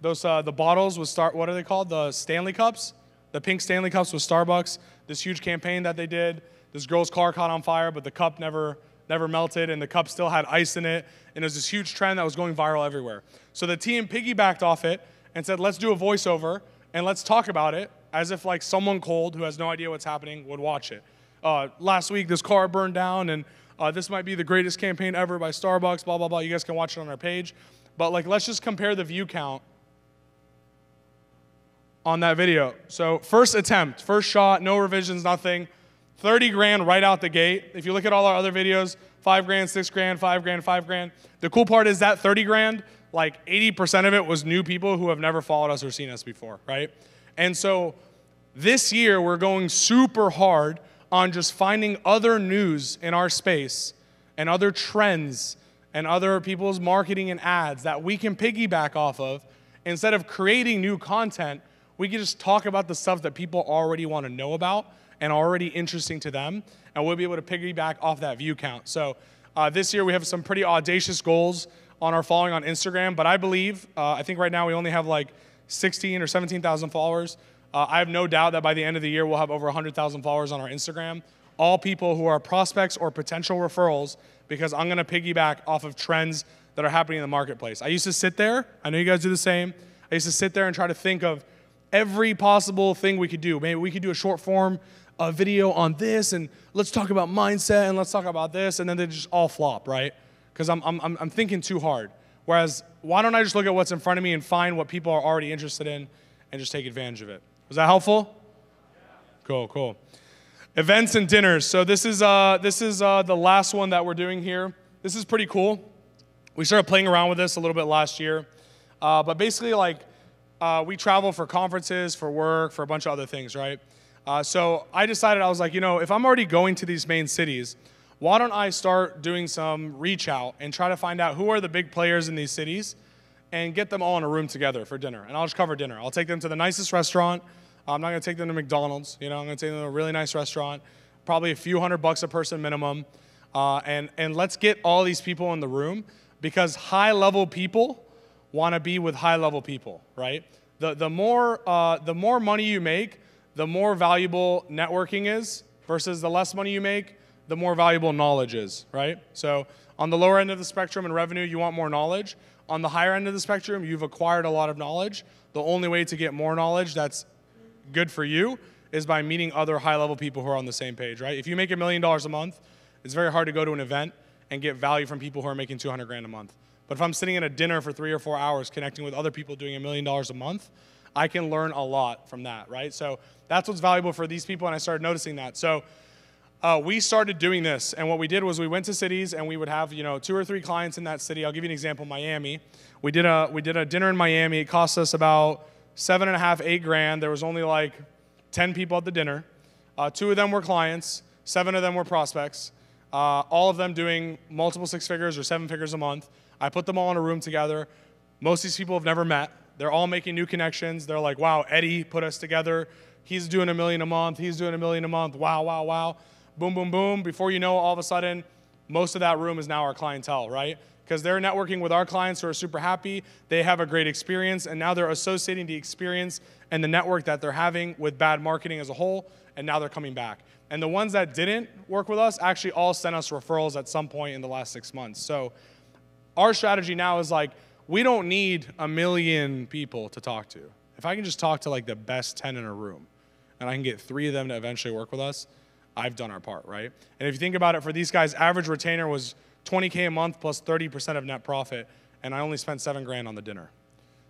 those uh, the bottles with start. What are they called? The Stanley cups. The pink Stanley cups with Starbucks. This huge campaign that they did. This girl's car caught on fire, but the cup never never melted, and the cup still had ice in it. And it was this huge trend that was going viral everywhere. So the team piggybacked off it and said, let's do a voiceover and let's talk about it as if like someone cold who has no idea what's happening would watch it. Uh, last week, this car burned down, and uh, this might be the greatest campaign ever by Starbucks, blah, blah, blah. You guys can watch it on our page. But like, let's just compare the view count on that video. So first attempt, first shot, no revisions, nothing. 30 grand right out the gate. If you look at all our other videos, five grand, six grand, five grand, five grand. The cool part is that 30 grand, like 80% of it was new people who have never followed us or seen us before, right? And so this year we're going super hard on just finding other news in our space and other trends and other people's marketing and ads that we can piggyback off of instead of creating new content we can just talk about the stuff that people already want to know about and already interesting to them, and we'll be able to piggyback off that view count. So uh, this year we have some pretty audacious goals on our following on Instagram, but I believe, uh, I think right now we only have like 16 or 17,000 followers. Uh, I have no doubt that by the end of the year we'll have over 100,000 followers on our Instagram. All people who are prospects or potential referrals, because I'm gonna piggyback off of trends that are happening in the marketplace. I used to sit there, I know you guys do the same. I used to sit there and try to think of every possible thing we could do. Maybe we could do a short form a video on this and let's talk about mindset and let's talk about this and then they just all flop, right? Because I'm, I'm, I'm thinking too hard. Whereas, why don't I just look at what's in front of me and find what people are already interested in and just take advantage of it? Was that helpful? Cool, cool. Events and dinners. So this is, uh, this is uh, the last one that we're doing here. this is pretty cool. We started playing around with this a little bit last year. Uh, but basically, like, uh, we travel for conferences, for work, for a bunch of other things, right? Uh, so I decided, I was like, you know, if I'm already going to these main cities, why don't I start doing some reach out and try to find out who are the big players in these cities and get them all in a room together for dinner. And I'll just cover dinner. I'll take them to the nicest restaurant. I'm not going to take them to McDonald's. You know, I'm going to take them to a really nice restaurant, probably a few hundred bucks a person minimum. Uh, and, and let's get all these people in the room because high level people want to be with high level people, right? The, the, more, uh, the more money you make, the more valuable networking is versus the less money you make, the more valuable knowledge is, right? So on the lower end of the spectrum in revenue, you want more knowledge. On the higher end of the spectrum, you've acquired a lot of knowledge. The only way to get more knowledge that's good for you is by meeting other high level people who are on the same page, right? If you make a million dollars a month, it's very hard to go to an event and get value from people who are making 200 grand a month. But if I'm sitting at a dinner for three or four hours connecting with other people doing a million dollars a month, I can learn a lot from that, right? So that's what's valuable for these people, and I started noticing that. So uh, we started doing this, and what we did was we went to cities, and we would have you know two or three clients in that city. I'll give you an example: Miami. We did a we did a dinner in Miami. It cost us about seven and a half, eight grand. There was only like ten people at the dinner. Uh, two of them were clients. Seven of them were prospects. Uh, all of them doing multiple six figures or seven figures a month. I put them all in a room together. Most of these people have never met. They're all making new connections. They're like, wow, Eddie put us together. He's doing a million a month. He's doing a million a month. Wow, wow, wow boom, boom, boom. Before you know, all of a sudden, most of that room is now our clientele, right? Because they're networking with our clients who are super happy, they have a great experience, and now they're associating the experience and the network that they're having with bad marketing as a whole, and now they're coming back. And the ones that didn't work with us actually all sent us referrals at some point in the last six months. So our strategy now is like, we don't need a million people to talk to. If I can just talk to like the best 10 in a room, and I can get three of them to eventually work with us, I've done our part, right? And if you think about it, for these guys, average retainer was 20K a month plus 30% of net profit, and I only spent seven grand on the dinner.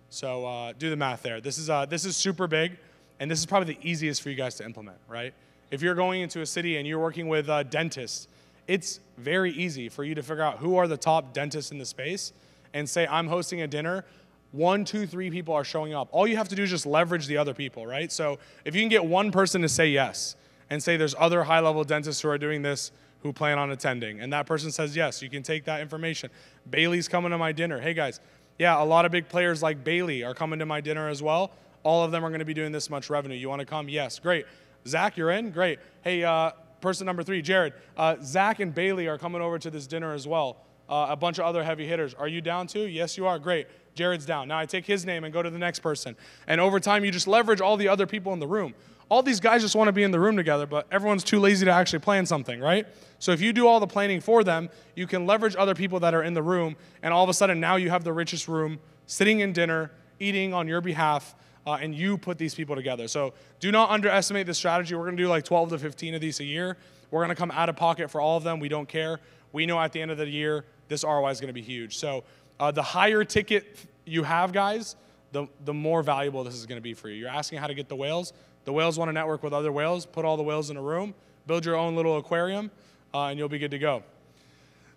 So uh, do the math there. This is, uh, this is super big, and this is probably the easiest for you guys to implement, right? If you're going into a city and you're working with uh, dentists, it's very easy for you to figure out who are the top dentists in the space and say, I'm hosting a dinner. One, two, three people are showing up. All you have to do is just leverage the other people, right? So if you can get one person to say yes, and say there's other high level dentists who are doing this who plan on attending. And that person says, yes, you can take that information. Bailey's coming to my dinner. Hey guys, yeah, a lot of big players like Bailey are coming to my dinner as well. All of them are going to be doing this much revenue. You want to come? Yes, great. Zach, you're in? Great. Hey, uh, person number three, Jared. Uh, Zach and Bailey are coming over to this dinner as well. Uh, a bunch of other heavy hitters. Are you down too? Yes, you are. Great. Jared's down. Now I take his name and go to the next person. And over time, you just leverage all the other people in the room all these guys just want to be in the room together, but everyone's too lazy to actually plan something, right? So if you do all the planning for them, you can leverage other people that are in the room, and all of a sudden now you have the richest room sitting in dinner, eating on your behalf, uh, and you put these people together. So do not underestimate the strategy. We're going to do like 12 to 15 of these a year. We're going to come out of pocket for all of them. We don't care. We know at the end of the year, this ROI is going to be huge. So uh, the higher ticket you have, guys, the, the more valuable this is going to be for you. You're asking how to get the whales. The whales want to network with other whales. Put all the whales in a room, build your own little aquarium, uh, and you'll be good to go.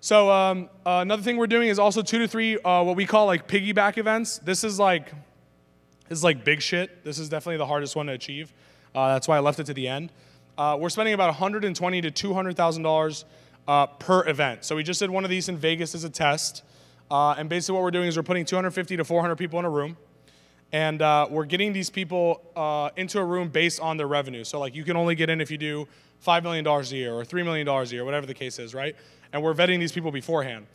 So um, uh, another thing we're doing is also two to three uh, what we call like piggyback events. This is like this is like big shit. This is definitely the hardest one to achieve. Uh, that's why I left it to the end. Uh, we're spending about 120 to 200 thousand dollars uh, per event. So we just did one of these in Vegas as a test, and basically what we're doing is we're putting 250 to 400 people in a room and uh, we're getting these people uh, into a room based on their revenue. So like you can only get in if you do $5 million a year or $3 million a year, whatever the case is, right? And we're vetting these people beforehand.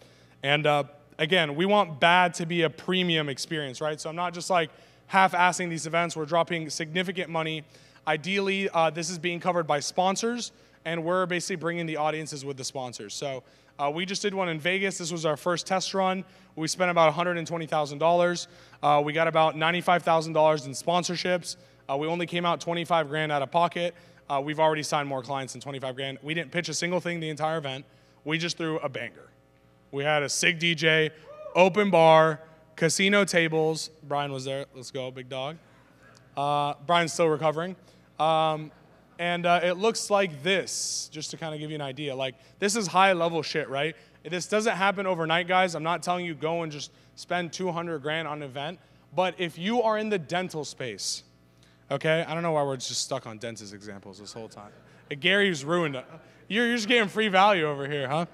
And uh, again, we want bad to be a premium experience, right? So I'm not just like half-assing these events. We're dropping significant money. Ideally, uh, this is being covered by sponsors, and we're basically bringing the audiences with the sponsors. So uh, we just did one in Vegas. This was our first test run. We spent about $120,000. Uh, we got about $95,000 in sponsorships. Uh, we only came out 25 grand out of pocket. Uh, we've already signed more clients than 25 grand. We didn't pitch a single thing the entire event. We just threw a banger. We had a SIG DJ, open bar, casino tables. Brian was there. Let's go, big dog. Uh, Brian's still recovering. Um, and uh, it looks like this, just to kind of give you an idea. Like, this is high level shit, right? This doesn't happen overnight, guys. I'm not telling you go and just spend 200 grand on an event. But if you are in the dental space, okay, I don't know why we're just stuck on dentist examples this whole time. Uh, Gary's ruined it. You're, you're just getting free value over here, huh?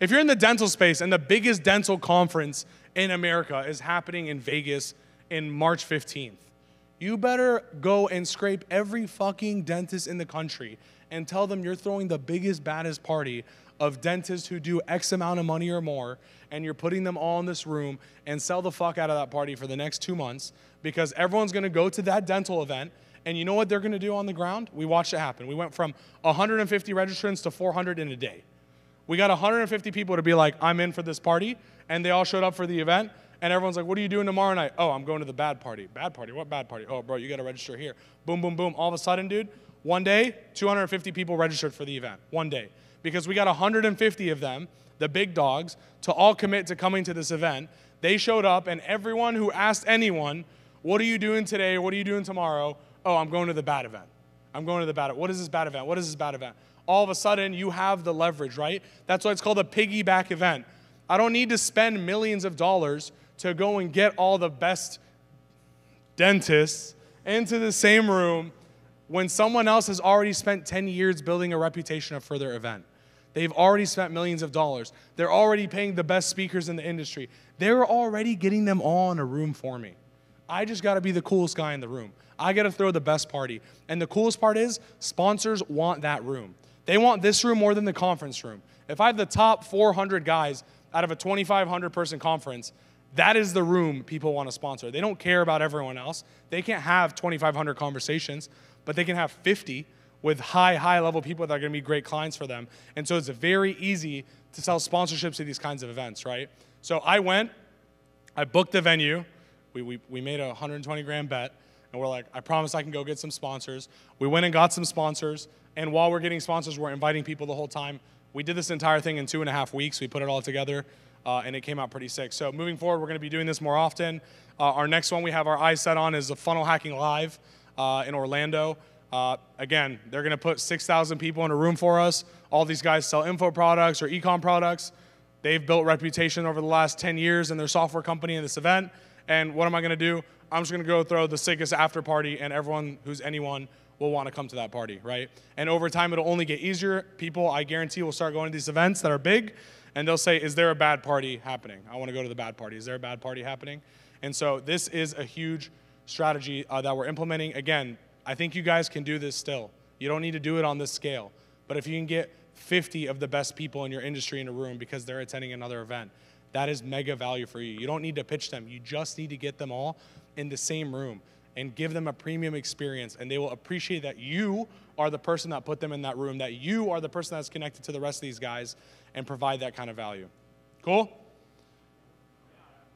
If you're in the dental space and the biggest dental conference in America is happening in Vegas in March 15th, you better go and scrape every fucking dentist in the country and tell them you're throwing the biggest, baddest party of dentists who do X amount of money or more, and you're putting them all in this room and sell the fuck out of that party for the next two months because everyone's gonna go to that dental event. And you know what they're gonna do on the ground? We watched it happen. We went from 150 registrants to 400 in a day. We got 150 people to be like, I'm in for this party, and they all showed up for the event. And everyone's like, What are you doing tomorrow night? Oh, I'm going to the bad party. Bad party? What bad party? Oh, bro, you got to register here. Boom, boom, boom. All of a sudden, dude, one day, 250 people registered for the event. One day. Because we got 150 of them, the big dogs, to all commit to coming to this event. They showed up, and everyone who asked anyone, What are you doing today? What are you doing tomorrow? Oh, I'm going to the bad event. I'm going to the bad event. What is this bad event? What is this bad event? All of a sudden, you have the leverage, right? That's why it's called a piggyback event. I don't need to spend millions of dollars to go and get all the best dentists into the same room when someone else has already spent 10 years building a reputation for their event. They've already spent millions of dollars. They're already paying the best speakers in the industry. They're already getting them all in a room for me. I just got to be the coolest guy in the room. I got to throw the best party. And the coolest part is sponsors want that room. They want this room more than the conference room. If I have the top 400 guys out of a 2,500 person conference, that is the room people want to sponsor. They don't care about everyone else. They can't have 2,500 conversations, but they can have 50 with high, high level people that are going to be great clients for them. And so it's very easy to sell sponsorships to these kinds of events, right? So I went, I booked the venue. We, we, we made a 120 grand bet. And we're like, I promise I can go get some sponsors. We went and got some sponsors. And while we're getting sponsors, we're inviting people the whole time. We did this entire thing in two and a half weeks. We put it all together uh, and it came out pretty sick. So moving forward, we're going to be doing this more often. Uh, our next one we have our eyes set on is the Funnel Hacking Live uh, in Orlando. Uh, again, they're going to put 6,000 people in a room for us. All these guys sell info products or ecom products. They've built reputation over the last 10 years in their software company in this event. And what am I going to do? I'm just going to go throw the sickest after party, and everyone who's anyone will want to come to that party, right? And over time, it'll only get easier. People, I guarantee, will start going to these events that are big, and they'll say, Is there a bad party happening? I want to go to the bad party. Is there a bad party happening? And so this is a huge strategy uh, that we're implementing. Again, I think you guys can do this still. You don't need to do it on this scale. But if you can get 50 of the best people in your industry in a room because they're attending another event, that is mega value for you. You don't need to pitch them. You just need to get them all in the same room and give them a premium experience. And they will appreciate that you are the person that put them in that room, that you are the person that's connected to the rest of these guys and provide that kind of value. Cool?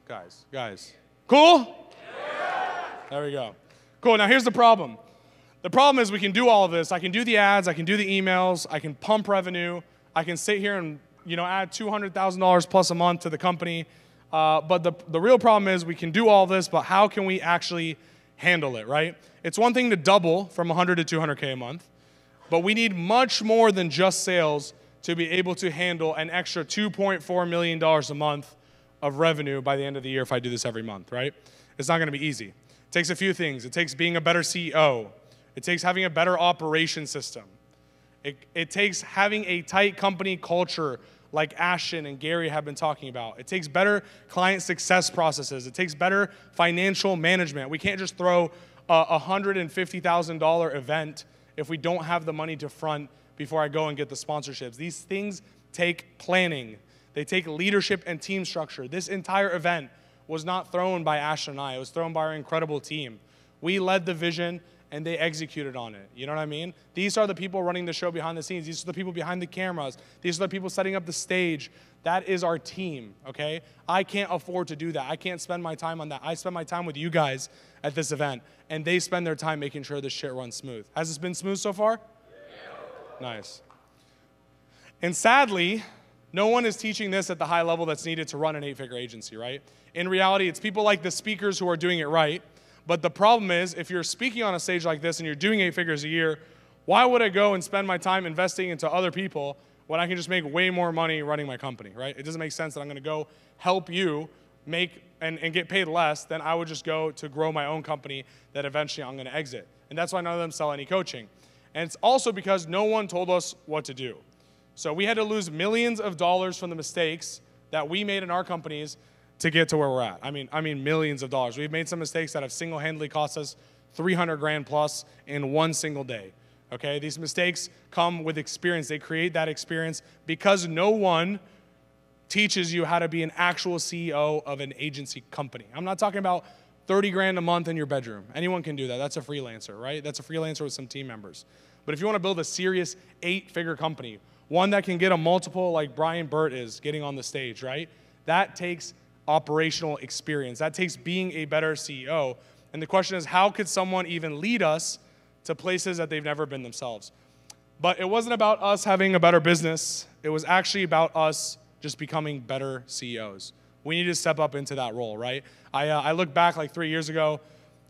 Guys, guys. Cool? There we go. Cool. Now here's the problem. The problem is we can do all of this. I can do the ads, I can do the emails, I can pump revenue, I can sit here and you know add $200,000 plus a month to the company. Uh, but the, the real problem is we can do all this, but how can we actually handle it, right? It's one thing to double from 100 to 200K a month, but we need much more than just sales to be able to handle an extra $2.4 million a month of revenue by the end of the year if I do this every month, right? It's not gonna be easy. It takes a few things. It takes being a better CEO, it takes having a better operation system, it, it takes having a tight company culture like Ashton and Gary have been talking about. It takes better client success processes. It takes better financial management. We can't just throw a $150,000 event if we don't have the money to front before I go and get the sponsorships. These things take planning. They take leadership and team structure. This entire event was not thrown by Ash and I. It was thrown by our incredible team. We led the vision and they executed on it. You know what I mean? These are the people running the show behind the scenes. These are the people behind the cameras. These are the people setting up the stage. That is our team, okay? I can't afford to do that. I can't spend my time on that. I spend my time with you guys at this event, and they spend their time making sure this shit runs smooth. Has this been smooth so far? Yeah. Nice. And sadly, no one is teaching this at the high level that's needed to run an eight figure agency, right? In reality, it's people like the speakers who are doing it right but the problem is, if you're speaking on a stage like this and you're doing eight figures a year, why would I go and spend my time investing into other people when I can just make way more money running my company, right? It doesn't make sense that I'm going to go help you make and, and get paid less than I would just go to grow my own company that eventually I'm going to exit. And that's why none of them sell any coaching. And it's also because no one told us what to do. So we had to lose millions of dollars from the mistakes that we made in our companies to get to where we're at. I mean, I mean millions of dollars. We've made some mistakes that have single-handedly cost us 300 grand plus in one single day. Okay? These mistakes come with experience. They create that experience because no one teaches you how to be an actual CEO of an agency company. I'm not talking about 30 grand a month in your bedroom. Anyone can do that. That's a freelancer, right? That's a freelancer with some team members. But if you want to build a serious eight figure company, one that can get a multiple like Brian Burt is getting on the stage, right? That takes operational experience. That takes being a better CEO. And the question is, how could someone even lead us to places that they've never been themselves? But it wasn't about us having a better business, it was actually about us just becoming better CEOs. We need to step up into that role, right? I, uh, I look back like three years ago,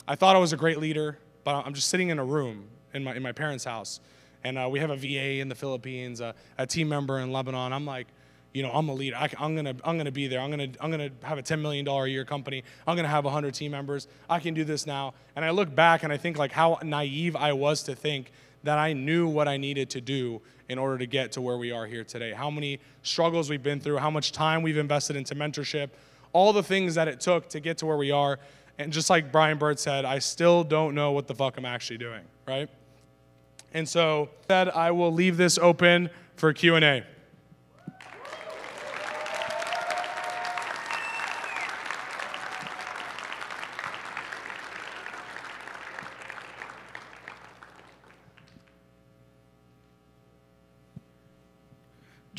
I thought I was a great leader, but I'm just sitting in a room in my, in my parents' house. And uh, we have a VA in the Philippines, a team member in Lebanon. I'm like, you know, I'm a leader. I, am gonna, I'm gonna be there. I'm gonna, I'm gonna have a 10 million dollar a year company. I'm gonna have 100 team members. I can do this now. And I look back and I think like how naive I was to think that I knew what I needed to do in order to get to where we are here today. How many struggles we've been through, how much time we've invested into mentorship, all the things that it took to get to where we are. And just like Brian Bird said, I still don't know what the fuck I'm actually doing, right? And so that I will leave this open for Q&A.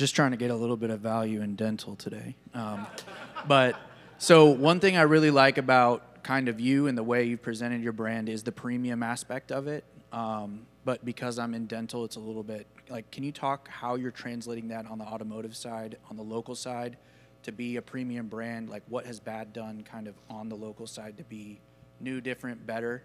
Just trying to get a little bit of value in dental today. Um, but so one thing I really like about kind of you and the way you presented your brand is the premium aspect of it. Um, but because I'm in dental, it's a little bit like, can you talk how you're translating that on the automotive side, on the local side, to be a premium brand? Like, what has Bad done kind of on the local side to be new, different, better?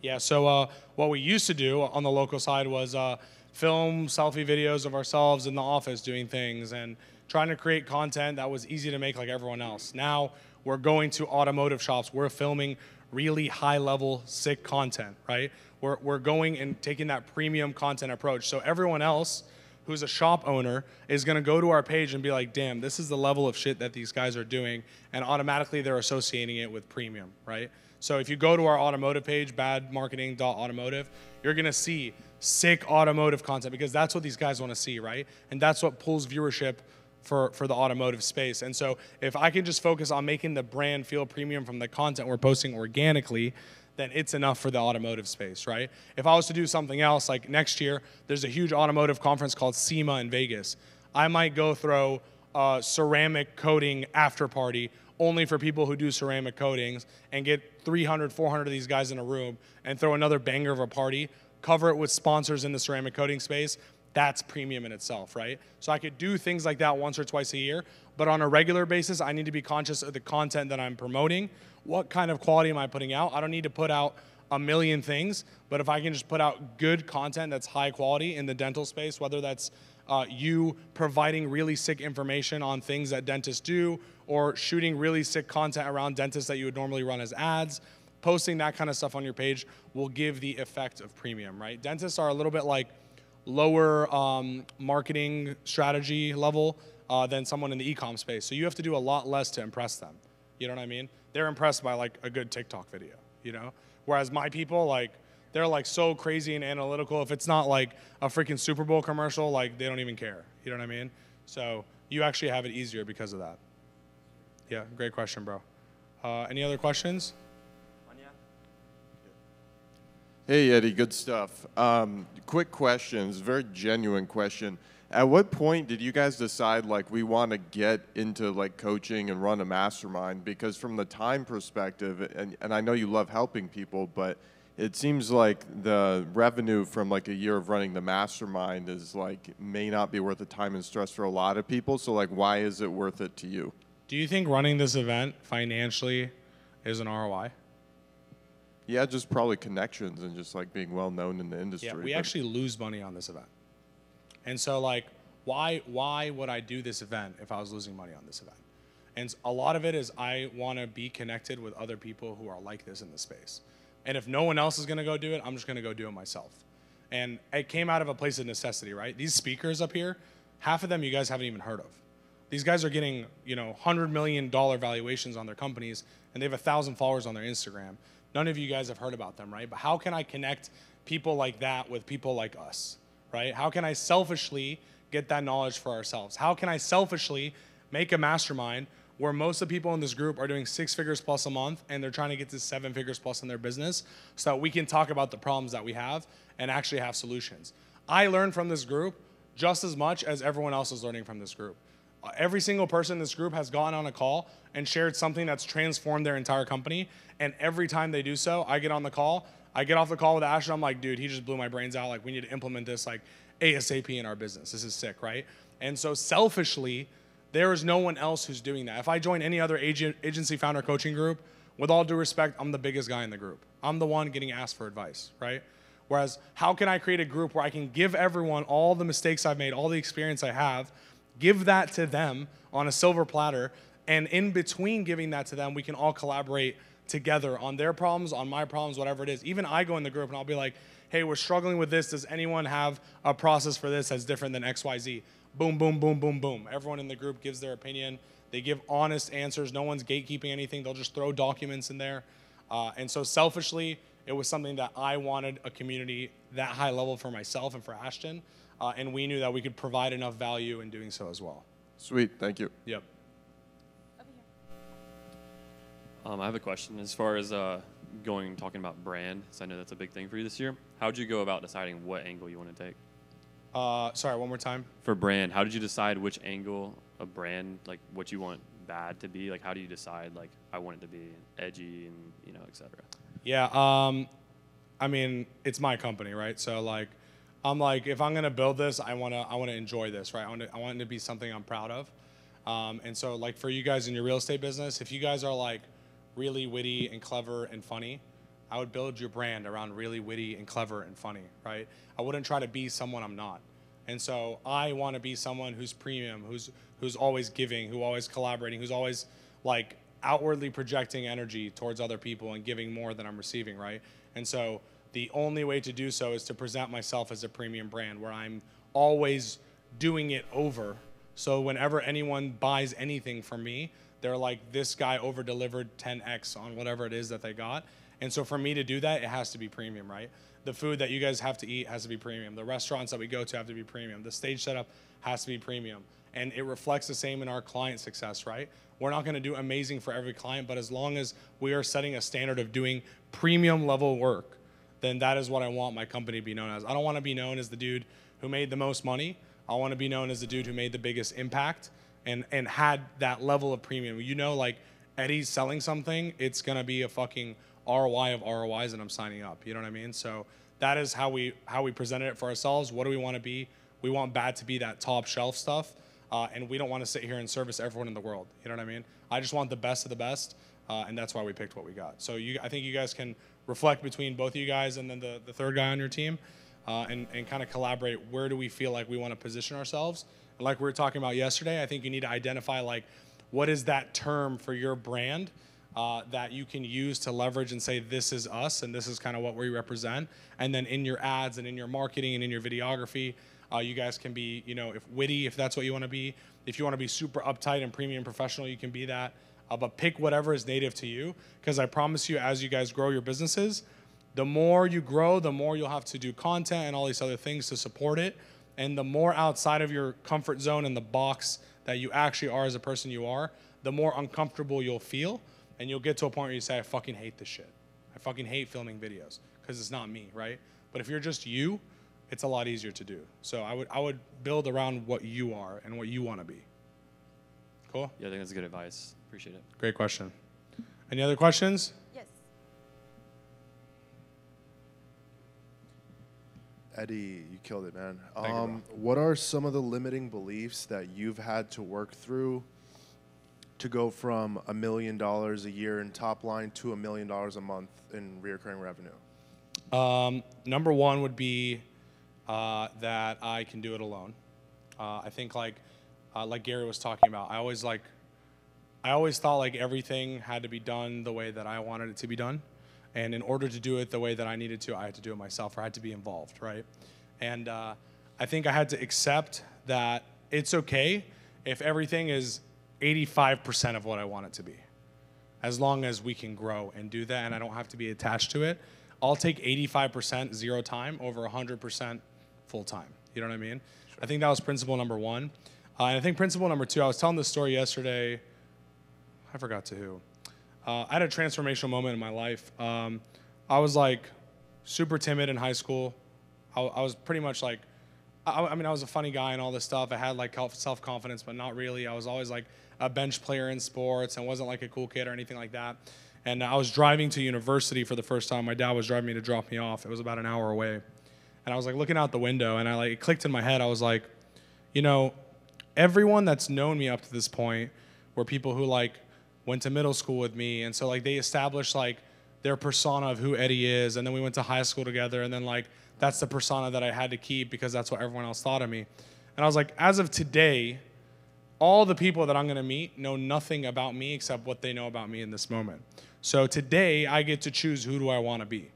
Yeah. So uh, what we used to do on the local side was. Uh, film selfie videos of ourselves in the office doing things and trying to create content that was easy to make like everyone else. Now we're going to automotive shops. We're filming really high level, sick content, right? We're, we're going and taking that premium content approach. So everyone else who's a shop owner is going to go to our page and be like, damn, this is the level of shit that these guys are doing. And automatically they're associating it with premium, right? So if you go to our automotive page, badmarketing.automotive, you're going to see sick automotive content because that's what these guys want to see, right? And that's what pulls viewership for, for the automotive space. And so if I can just focus on making the brand feel premium from the content we're posting organically, then it's enough for the automotive space, right? If I was to do something else, like next year, there's a huge automotive conference called SEMA in Vegas. I might go throw a ceramic coating after party only for people who do ceramic coatings and get 300, 400 of these guys in a room and throw another banger of a party cover it with sponsors in the ceramic coating space, that's premium in itself, right? So I could do things like that once or twice a year, but on a regular basis, I need to be conscious of the content that I'm promoting. What kind of quality am I putting out? I don't need to put out a million things, but if I can just put out good content that's high quality in the dental space, whether that's uh, you providing really sick information on things that dentists do, or shooting really sick content around dentists that you would normally run as ads, posting that kind of stuff on your page will give the effect of premium, right? Dentists are a little bit like lower um, marketing strategy level uh, than someone in the e-com space. So you have to do a lot less to impress them. You know what I mean? They're impressed by like a good TikTok video, you know? Whereas my people, like, they're like so crazy and analytical. If it's not like a freaking Super Bowl commercial, like they don't even care. You know what I mean? So you actually have it easier because of that. Yeah, great question, bro. Uh, any other questions? Hey, Eddie, good stuff. Um, quick questions, very genuine question. At what point did you guys decide like we want to get into like coaching and run a mastermind? Because from the time perspective, and, and I know you love helping people, but it seems like the revenue from like a year of running the mastermind is like may not be worth the time and stress for a lot of people. So like, why is it worth it to you? Do you think running this event financially is an ROI? Yeah, just probably connections and just like being well known in the industry. Yeah, we actually lose money on this event. And so like why why would I do this event if I was losing money on this event? And a lot of it is I want to be connected with other people who are like this in the space. And if no one else is going to go do it, I'm just going to go do it myself. And it came out of a place of necessity, right? These speakers up here, half of them you guys haven't even heard of. These guys are getting, you know, $100 million valuations on their companies, and they have a 1,000 followers on their Instagram. None of you guys have heard about them, right? But how can I connect people like that with people like us, right? How can I selfishly get that knowledge for ourselves? How can I selfishly make a mastermind where most of the people in this group are doing six figures plus a month and they're trying to get to seven figures plus in their business so that we can talk about the problems that we have and actually have solutions. I learned from this group just as much as everyone else is learning from this group. Uh, every single person in this group has gone on a call and shared something that's transformed their entire company. And every time they do so, I get on the call. I get off the call with Ashton. I'm like, dude, he just blew my brains out. Like, we need to implement this like ASAP in our business. This is sick, right? And so selfishly, there is no one else who's doing that. If I join any other agent, agency founder coaching group, with all due respect, I'm the biggest guy in the group. I'm the one getting asked for advice, right? Whereas, how can I create a group where I can give everyone all the mistakes I've made, all the experience I have, give that to them on a silver platter, and in between giving that to them, we can all collaborate together on their problems, on my problems, whatever it is. Even I go in the group and I'll be like, hey, we're struggling with this. Does anyone have a process for this that's different than XYZ? boom, boom, boom, boom, boom. Everyone in the group gives their opinion. They give honest answers. No one's gatekeeping anything. They'll just throw documents in there. Uh, and so selfishly, it was something that I wanted a community that high level for myself and for Ashton. Uh, and we knew that we could provide enough value in doing so as well. Sweet, thank you. Yep. Um, I have a question as far as uh, going talking about brand. So I know that's a big thing for you this year. How'd you go about deciding what angle you want to take? Uh, sorry, one more time. For brand, how did you decide which angle a brand, like what you want bad to be? Like, how do you decide, like, I want it to be edgy and, you know, et cetera? Yeah. Um, I mean, it's my company, right? So like, I'm like, if I'm gonna build this, I wanna, I wanna enjoy this, right? I want, I want it to be something I'm proud of. Um, and so like for you guys in your real estate business, if you guys are like really witty and clever and funny, I would build your brand around really witty and clever and funny, right? I wouldn't try to be someone I'm not. And so I want to be someone who's premium, who's who's always giving, who always collaborating, who's always like outwardly projecting energy towards other people and giving more than I'm receiving, right? And so the only way to do so is to present myself as a premium brand where I'm always doing it over. So whenever anyone buys anything from me, they're like, this guy over delivered 10x on whatever it is that they got. And so for me to do that, it has to be premium, right? The food that you guys have to eat has to be premium. The restaurants that we go to have to be premium. The stage setup has to be premium. And it reflects the same in our client success, right? We're not going to do amazing for every client, but as long as we are setting a standard of doing premium level work, then that is what I want my company to be known as. I don't want to be known as the dude who made the most money. I want to be known as the dude who made the biggest impact and and had that level of premium. You know, like Eddie's selling something, it's gonna be a fucking ROI of ROIs and I'm signing up. You know what I mean? So that is how we how we presented it for ourselves. What do we want to be? We want bad to be that top shelf stuff, uh, and we don't want to sit here and service everyone in the world. You know what I mean? I just want the best of the best, uh, and that's why we picked what we got. So you, I think you guys can reflect between both of you guys and then the, the third guy on your team, uh, and and kind of collaborate. Where do we feel like we want to position ourselves? And like we were talking about yesterday, I think you need to identify like what is that term for your brand uh, that you can use to leverage and say this is us and this is kind of what we represent and then in your ads and in your marketing and in your videography uh, you guys can be you know if witty if that's what you want to be if you want to be super uptight and premium professional you can be that uh, but pick whatever is native to you because i promise you as you guys grow your businesses the more you grow the more you'll have to do content and all these other things to support it and the more outside of your comfort zone and the box that you actually are as a person you are the more uncomfortable you'll feel and you'll get to a point where you say, I fucking hate this shit. I fucking hate filming videos because it's not me, right? But if you're just you, it's a lot easier to do. So I would I would build around what you are and what you want to be. Cool. Yeah, I think that's good advice. Appreciate it. Great question. Any other questions? Eddie, you killed it, man. you. Um, what are some of the limiting beliefs that you've had to work through to go from a million dollars a year in top line to a million dollars a month in recurring revenue? Um, number one would be uh, that I can do it alone. Uh, I think like uh, like Gary was talking about, I always like I always thought like everything had to be done the way that I wanted it to be done. And in order to do it the way that I needed to, I had to do it myself or I had to be involved, right? And uh, I think I had to accept that it's okay if everything is 85% of what I want it to be. As long as we can grow and do that and I don't have to be attached to it, I'll take 85% zero time over 100% full time. You know what I mean? I think that was principle number one. Uh, and I think principle number two, I was telling this story yesterday I forgot to who. Uh, I had a transformational moment in my life. Um, I was like super timid in high school. I, I was pretty much like, I, I, mean, I was a funny guy and all this stuff. I had like self confidence, but not really. I was always like a bench player in sports and wasn't like a cool kid or anything like that. And I was driving to university for the first time. My dad was driving me to drop me off. It was about an hour away. And I was like looking out the window and I like, it clicked in my head. I was like, you know, everyone that's known me up to this point were people who like went to middle school with me, and so like they established like their persona of who Eddie is, and then we went to high school together, and then like that's the persona that I had to keep because that's what everyone else thought of me. And I was like, as of today, all the people that I'm gonna meet know nothing about me except what they know about me in this moment. So today, I get to choose who do I wanna be.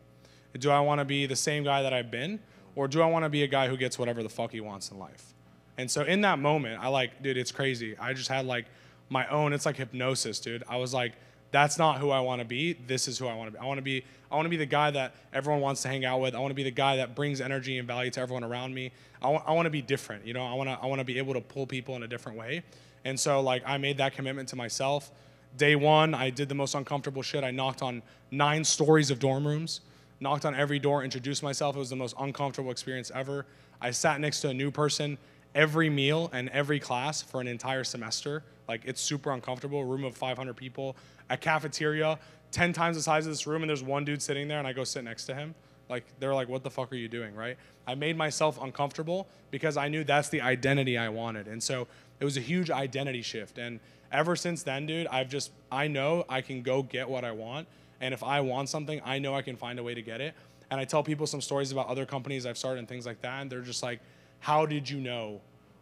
Do I wanna be the same guy that I've been, or do I wanna be a guy who gets whatever the fuck he wants in life? And so in that moment, I like, dude, it's crazy. I just had like my own. It's like hypnosis, dude. I was like, that's not who I want to be. This is who I want to be. I want to be I want to be the guy that everyone wants to hang out with. I want to be the guy that brings energy and value to everyone around me. I want, I want to be different, you know. I want to I want to be able to pull people in a different way. And so like I made that commitment to myself. Day 1, I did the most uncomfortable shit. I knocked on 9 stories of dorm rooms. Knocked on every door, introduced myself. It was the most uncomfortable experience ever. I sat next to a new person every meal and every class for an entire semester like it's super uncomfortable. A room of 500 people, a cafeteria, 10 times the size of this room, and there's one dude sitting there, and I go sit next to him. Like they're like, "What the fuck are you doing?" Right? I made myself uncomfortable because I knew that's the identity I wanted, and so it was a huge identity shift. And ever since then, dude, I've just I know I can go get what I want, and if I want something, I know I can find a way to get it. And I tell people some stories about other companies I've started and things like that, and they're just like, "How did you know?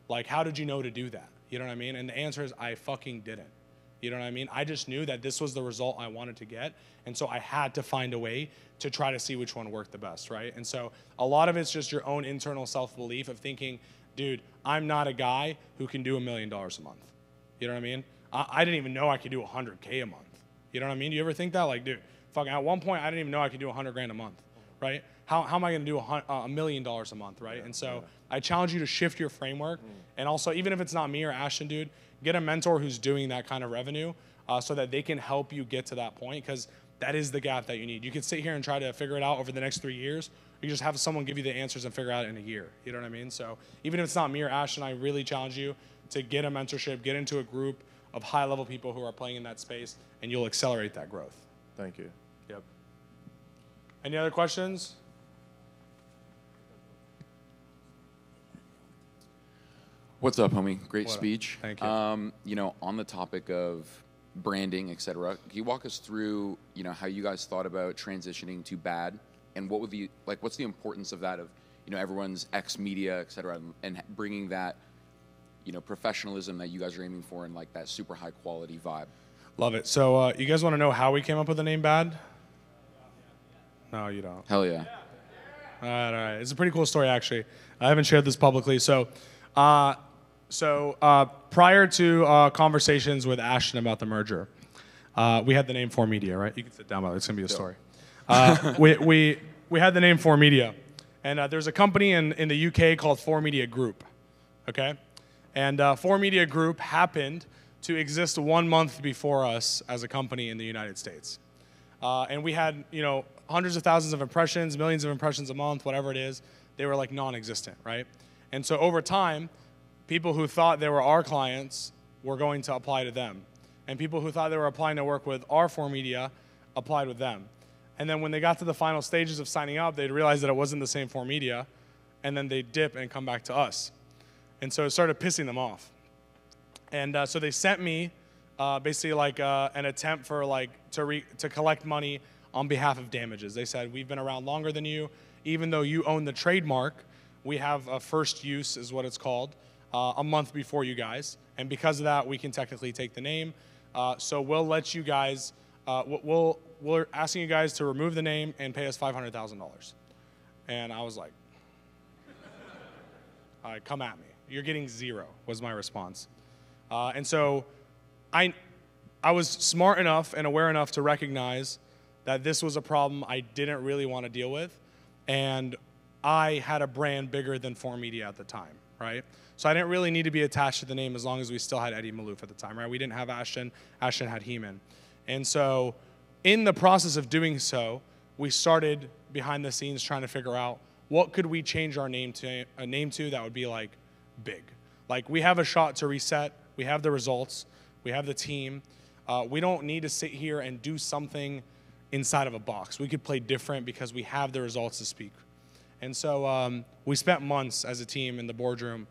Like, how did you know to do that?" You know what I mean? And the answer is I fucking didn't. You know what I mean? I just knew that this was the result I wanted to get. And so I had to find a way to try to see which one worked the best, right? And so a lot of it's just your own internal self belief of thinking, dude, I'm not a guy who can do a million dollars a month. You know what I mean? I, I, didn't even know I could do 100K a month. You know what I mean? Do you ever think that? Like, dude, fucking at one point, I didn't even know I could do 100 grand a month, right? How, how am I going to do a, a, million dollars a month, right? Yeah, and so yeah. I challenge you to shift your framework. Mm. And also, even if it's not me or Ashton, dude, get a mentor who's doing that kind of revenue uh, so that they can help you get to that point because that is the gap that you need. You could sit here and try to figure it out over the next three years. You just have someone give you the answers and figure out in a year. You know what I mean? So even if it's not me or Ashton, I really challenge you to get a mentorship, get into a group of high level people who are playing in that space, and you'll accelerate that growth. Thank you. Yep. Any other questions? What's up, homie? Great What up? speech. Thank you. Um, you know, on the topic of branding, et cetera, can you walk us through, you know, how you guys thought about transitioning to bad, and what would the like? What's the importance of that? Of you know, everyone's ex media, et cetera, and, and bringing that, you know, professionalism that you guys are aiming for, and like that super high quality vibe. Love it. So uh, you guys want to know how we came up with the name Bad? No, you don't. Hell yeah. All right, all right. It's a pretty cool story, actually. I haven't shared this publicly. So, uh, so uh, prior to uh, conversations with Ashton about the merger, uh, we had the name 4Media, right? You can sit down, by the way. It's going to be a story. Uh, we, we, we had the name 4Media. And uh, there's a company in, in the UK called 4Media Group, okay? And 4Media Group happened to exist one month before us as a company in the United States. Uh, and we had, you know, hundreds of thousands of impressions, millions of impressions a month, whatever it is. They were like non-existent, right? And so over time, people who thought they were our clients were going to apply to them. And people who thought they were applying to work with our 4Media applied with them. And then when they got to the final stages of signing up, they'd realize that it wasn't the same 4Media, and then they'd dip and come back to us. And so it started pissing them off. And uh, so they sent me uh, basically like uh, an attempt for like to, re- to collect money on behalf of damages. They said, we've been around longer than you. Even though you own the trademark, we have a first use is what it's called. Uh, a month before you guys, and because of that, we can technically take the name. Uh, so we'll let you guys. Uh, we'll- we're asking you guys to remove the name and pay us five hundred thousand dollars. And I was like, uh, "Come at me! You're getting zero," was my response. Uh, and so, I I was smart enough and aware enough to recognize that this was a problem I didn't really want to deal with, and I had a brand bigger than Four Media at the time, right? So I didn't really need to be attached to the name as long as we still had Eddie Maalouf at the time, right? We didn't have Ashton. Ashton had Heeman. And so in the process of doing so, we started behind the scenes trying to figure out what could we change our name to a name to that would be like big. Like we have a shot to reset, we have the results, we have the team. Uh, we don't need to sit here and do something inside of a box. We could play different because we have the results to speak. And so um, we spent months as a team in the boardroom.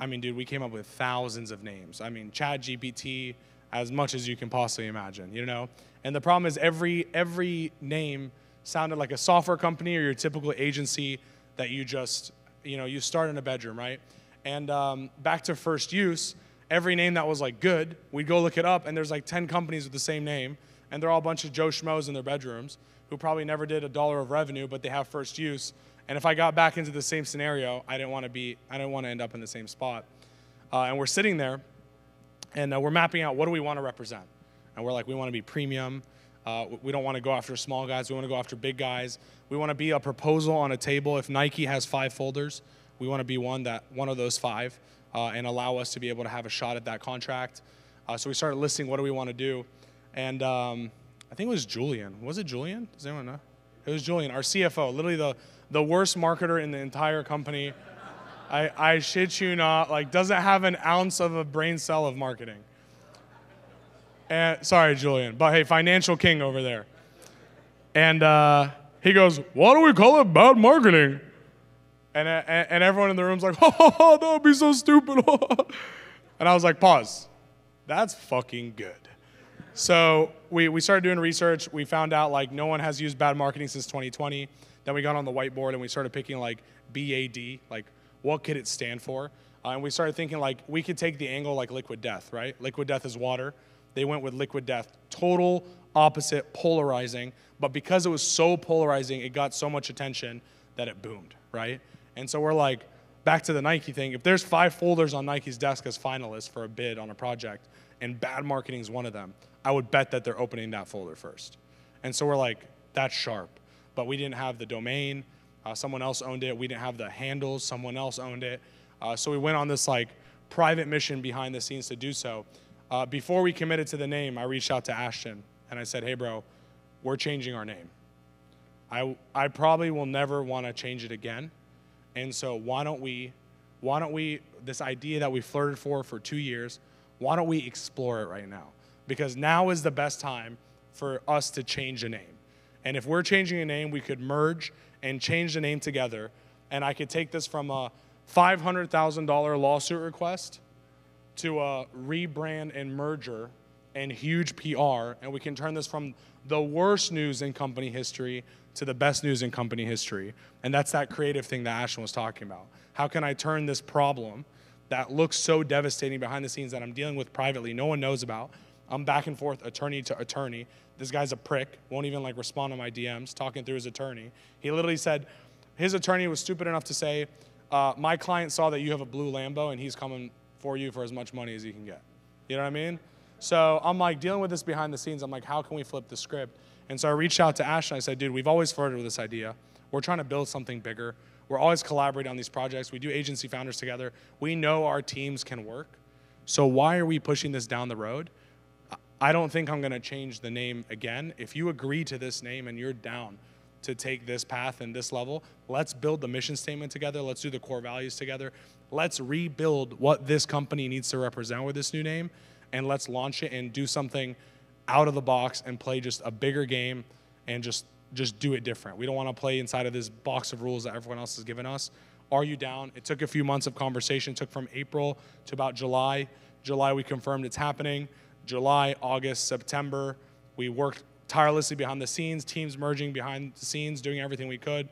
I mean, dude, we came up with thousands of names. I mean, ChatGPT, as much as you can possibly imagine, you know? And the problem is every every name sounded like a software company or your typical agency that you just, you know, you start in a bedroom, right? And um, back to first use, every name that was like good, we'd go look it up, and there's like 10 companies with the same name, and they're all a bunch of Joe Schmoes in their bedrooms who probably never did a dollar of revenue, but they have first use. And if I got back into the same scenario, I didn't want to be, I didn't want to end up in the same spot. Uh, and we're sitting there, and uh, we're mapping out what do we want to represent. And we're like, we want to be premium. Uh, we don't want to go after small guys. We want to go after big guys. We want to be a proposal on a table. If Nike has five folders, we want to be one that one of those five, uh, and allow us to be able to have a shot at that contract. Uh, so we started listing what do we want to do, and um, I think it was Julian. Was it Julian? Does anyone know? It was Julian, our CFO, literally the the worst marketer in the entire company. I, I shit you not, like doesn't have an ounce of a brain cell of marketing. And sorry, Julian, but hey, financial king over there. And uh, he goes, "Why do we call it bad marketing?" And, uh, and everyone in the room's like, "Oh, that would be so stupid." and I was like, "Pause. That's fucking good." So we, we started doing research. We found out like no one has used bad marketing since 2020. Then we got on the whiteboard and we started picking like BAD, like what could it stand for? Uh, and we started thinking like we could take the angle like liquid death, right? Liquid death is water. They went with liquid death, total opposite, polarizing. But because it was so polarizing, it got so much attention that it boomed, right? And so we're like, back to the Nike thing. If there's five folders on Nike's desk as finalists for a bid on a project, and bad marketing is one of them, I would bet that they're opening that folder first. And so we're like, that's sharp. But we didn't have the domain. Uh, someone else owned it. We didn't have the handles. Someone else owned it. Uh, so we went on this like private mission behind the scenes to do so. Uh, before we committed to the name, I reached out to Ashton and I said, hey, bro, we're changing our name. I, I probably will never want to change it again. And so why don't we, why don't we, this idea that we flirted for for two years, why don't we explore it right now? Because now is the best time for us to change a name. And if we're changing a name, we could merge and change the name together. And I could take this from a $500,000 lawsuit request to a rebrand and merger and huge PR, and we can turn this from the worst news in company history to the best news in company history. And that's that creative thing that Ashton was talking about. How can I turn this problem that looks so devastating behind the scenes that I'm dealing with privately, no one knows about? I'm back and forth, attorney to attorney. This guy's a prick, won't even like respond to my DMs, talking through his attorney. He literally said, his attorney was stupid enough to say, uh, my client saw that you have a blue Lambo and he's coming for you for as much money as he can get. You know what I mean? So I'm like dealing with this behind the scenes. I'm like, how can we flip the script? And so I reached out to Ash and I said, dude, we've always flirted with this idea. We're trying to build something bigger. We're always collaborating on these projects. We do agency founders together. We know our teams can work. So why are we pushing this down the road? I don't think I'm going to change the name again. If you agree to this name and you're down to take this path and this level, let's build the mission statement together. Let's do the core values together. Let's rebuild what this company needs to represent with this new name and let's launch it and do something out of the box and play just a bigger game and just just do it different. We don't want to play inside of this box of rules that everyone else has given us. Are you down? It took a few months of conversation. It took from April to about July. July we confirmed it's happening. July, August, September, we worked tirelessly behind the scenes, teams merging behind the scenes, doing everything we could.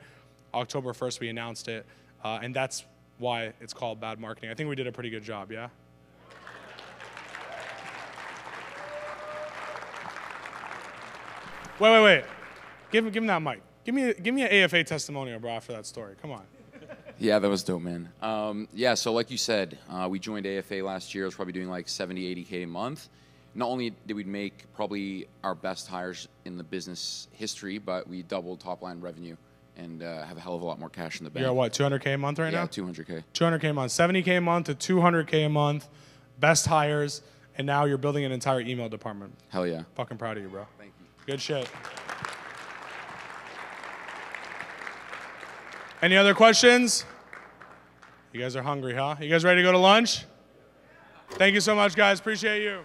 October 1st, we announced it. Uh, and that's why it's called bad marketing. I think we did a pretty good job, yeah? Wait, wait, wait. Give, him- give him that mic. Give me, give me an AFA testimonial, bro, after that story. Come on. Yeah, that was dope, man. Um, yeah, so like you said, uh, we joined AFA last year. I was probably doing like 70, 80K a month. Not only did we make probably our best hires in the business history, but we doubled top line revenue and uh, have a hell of a lot more cash in the bank. You're at what, 200K a month right Yeah, now? 200K. 200K a month, 70K a month to 200K a month, best hires, and now you're building an entire email department. Hell yeah. Fucking proud of you, bro. Thank you. Good shit. Any other questions? You guys are hungry, huh? You guys ready to go to lunch? Thank you so much, guys. Appreciate you.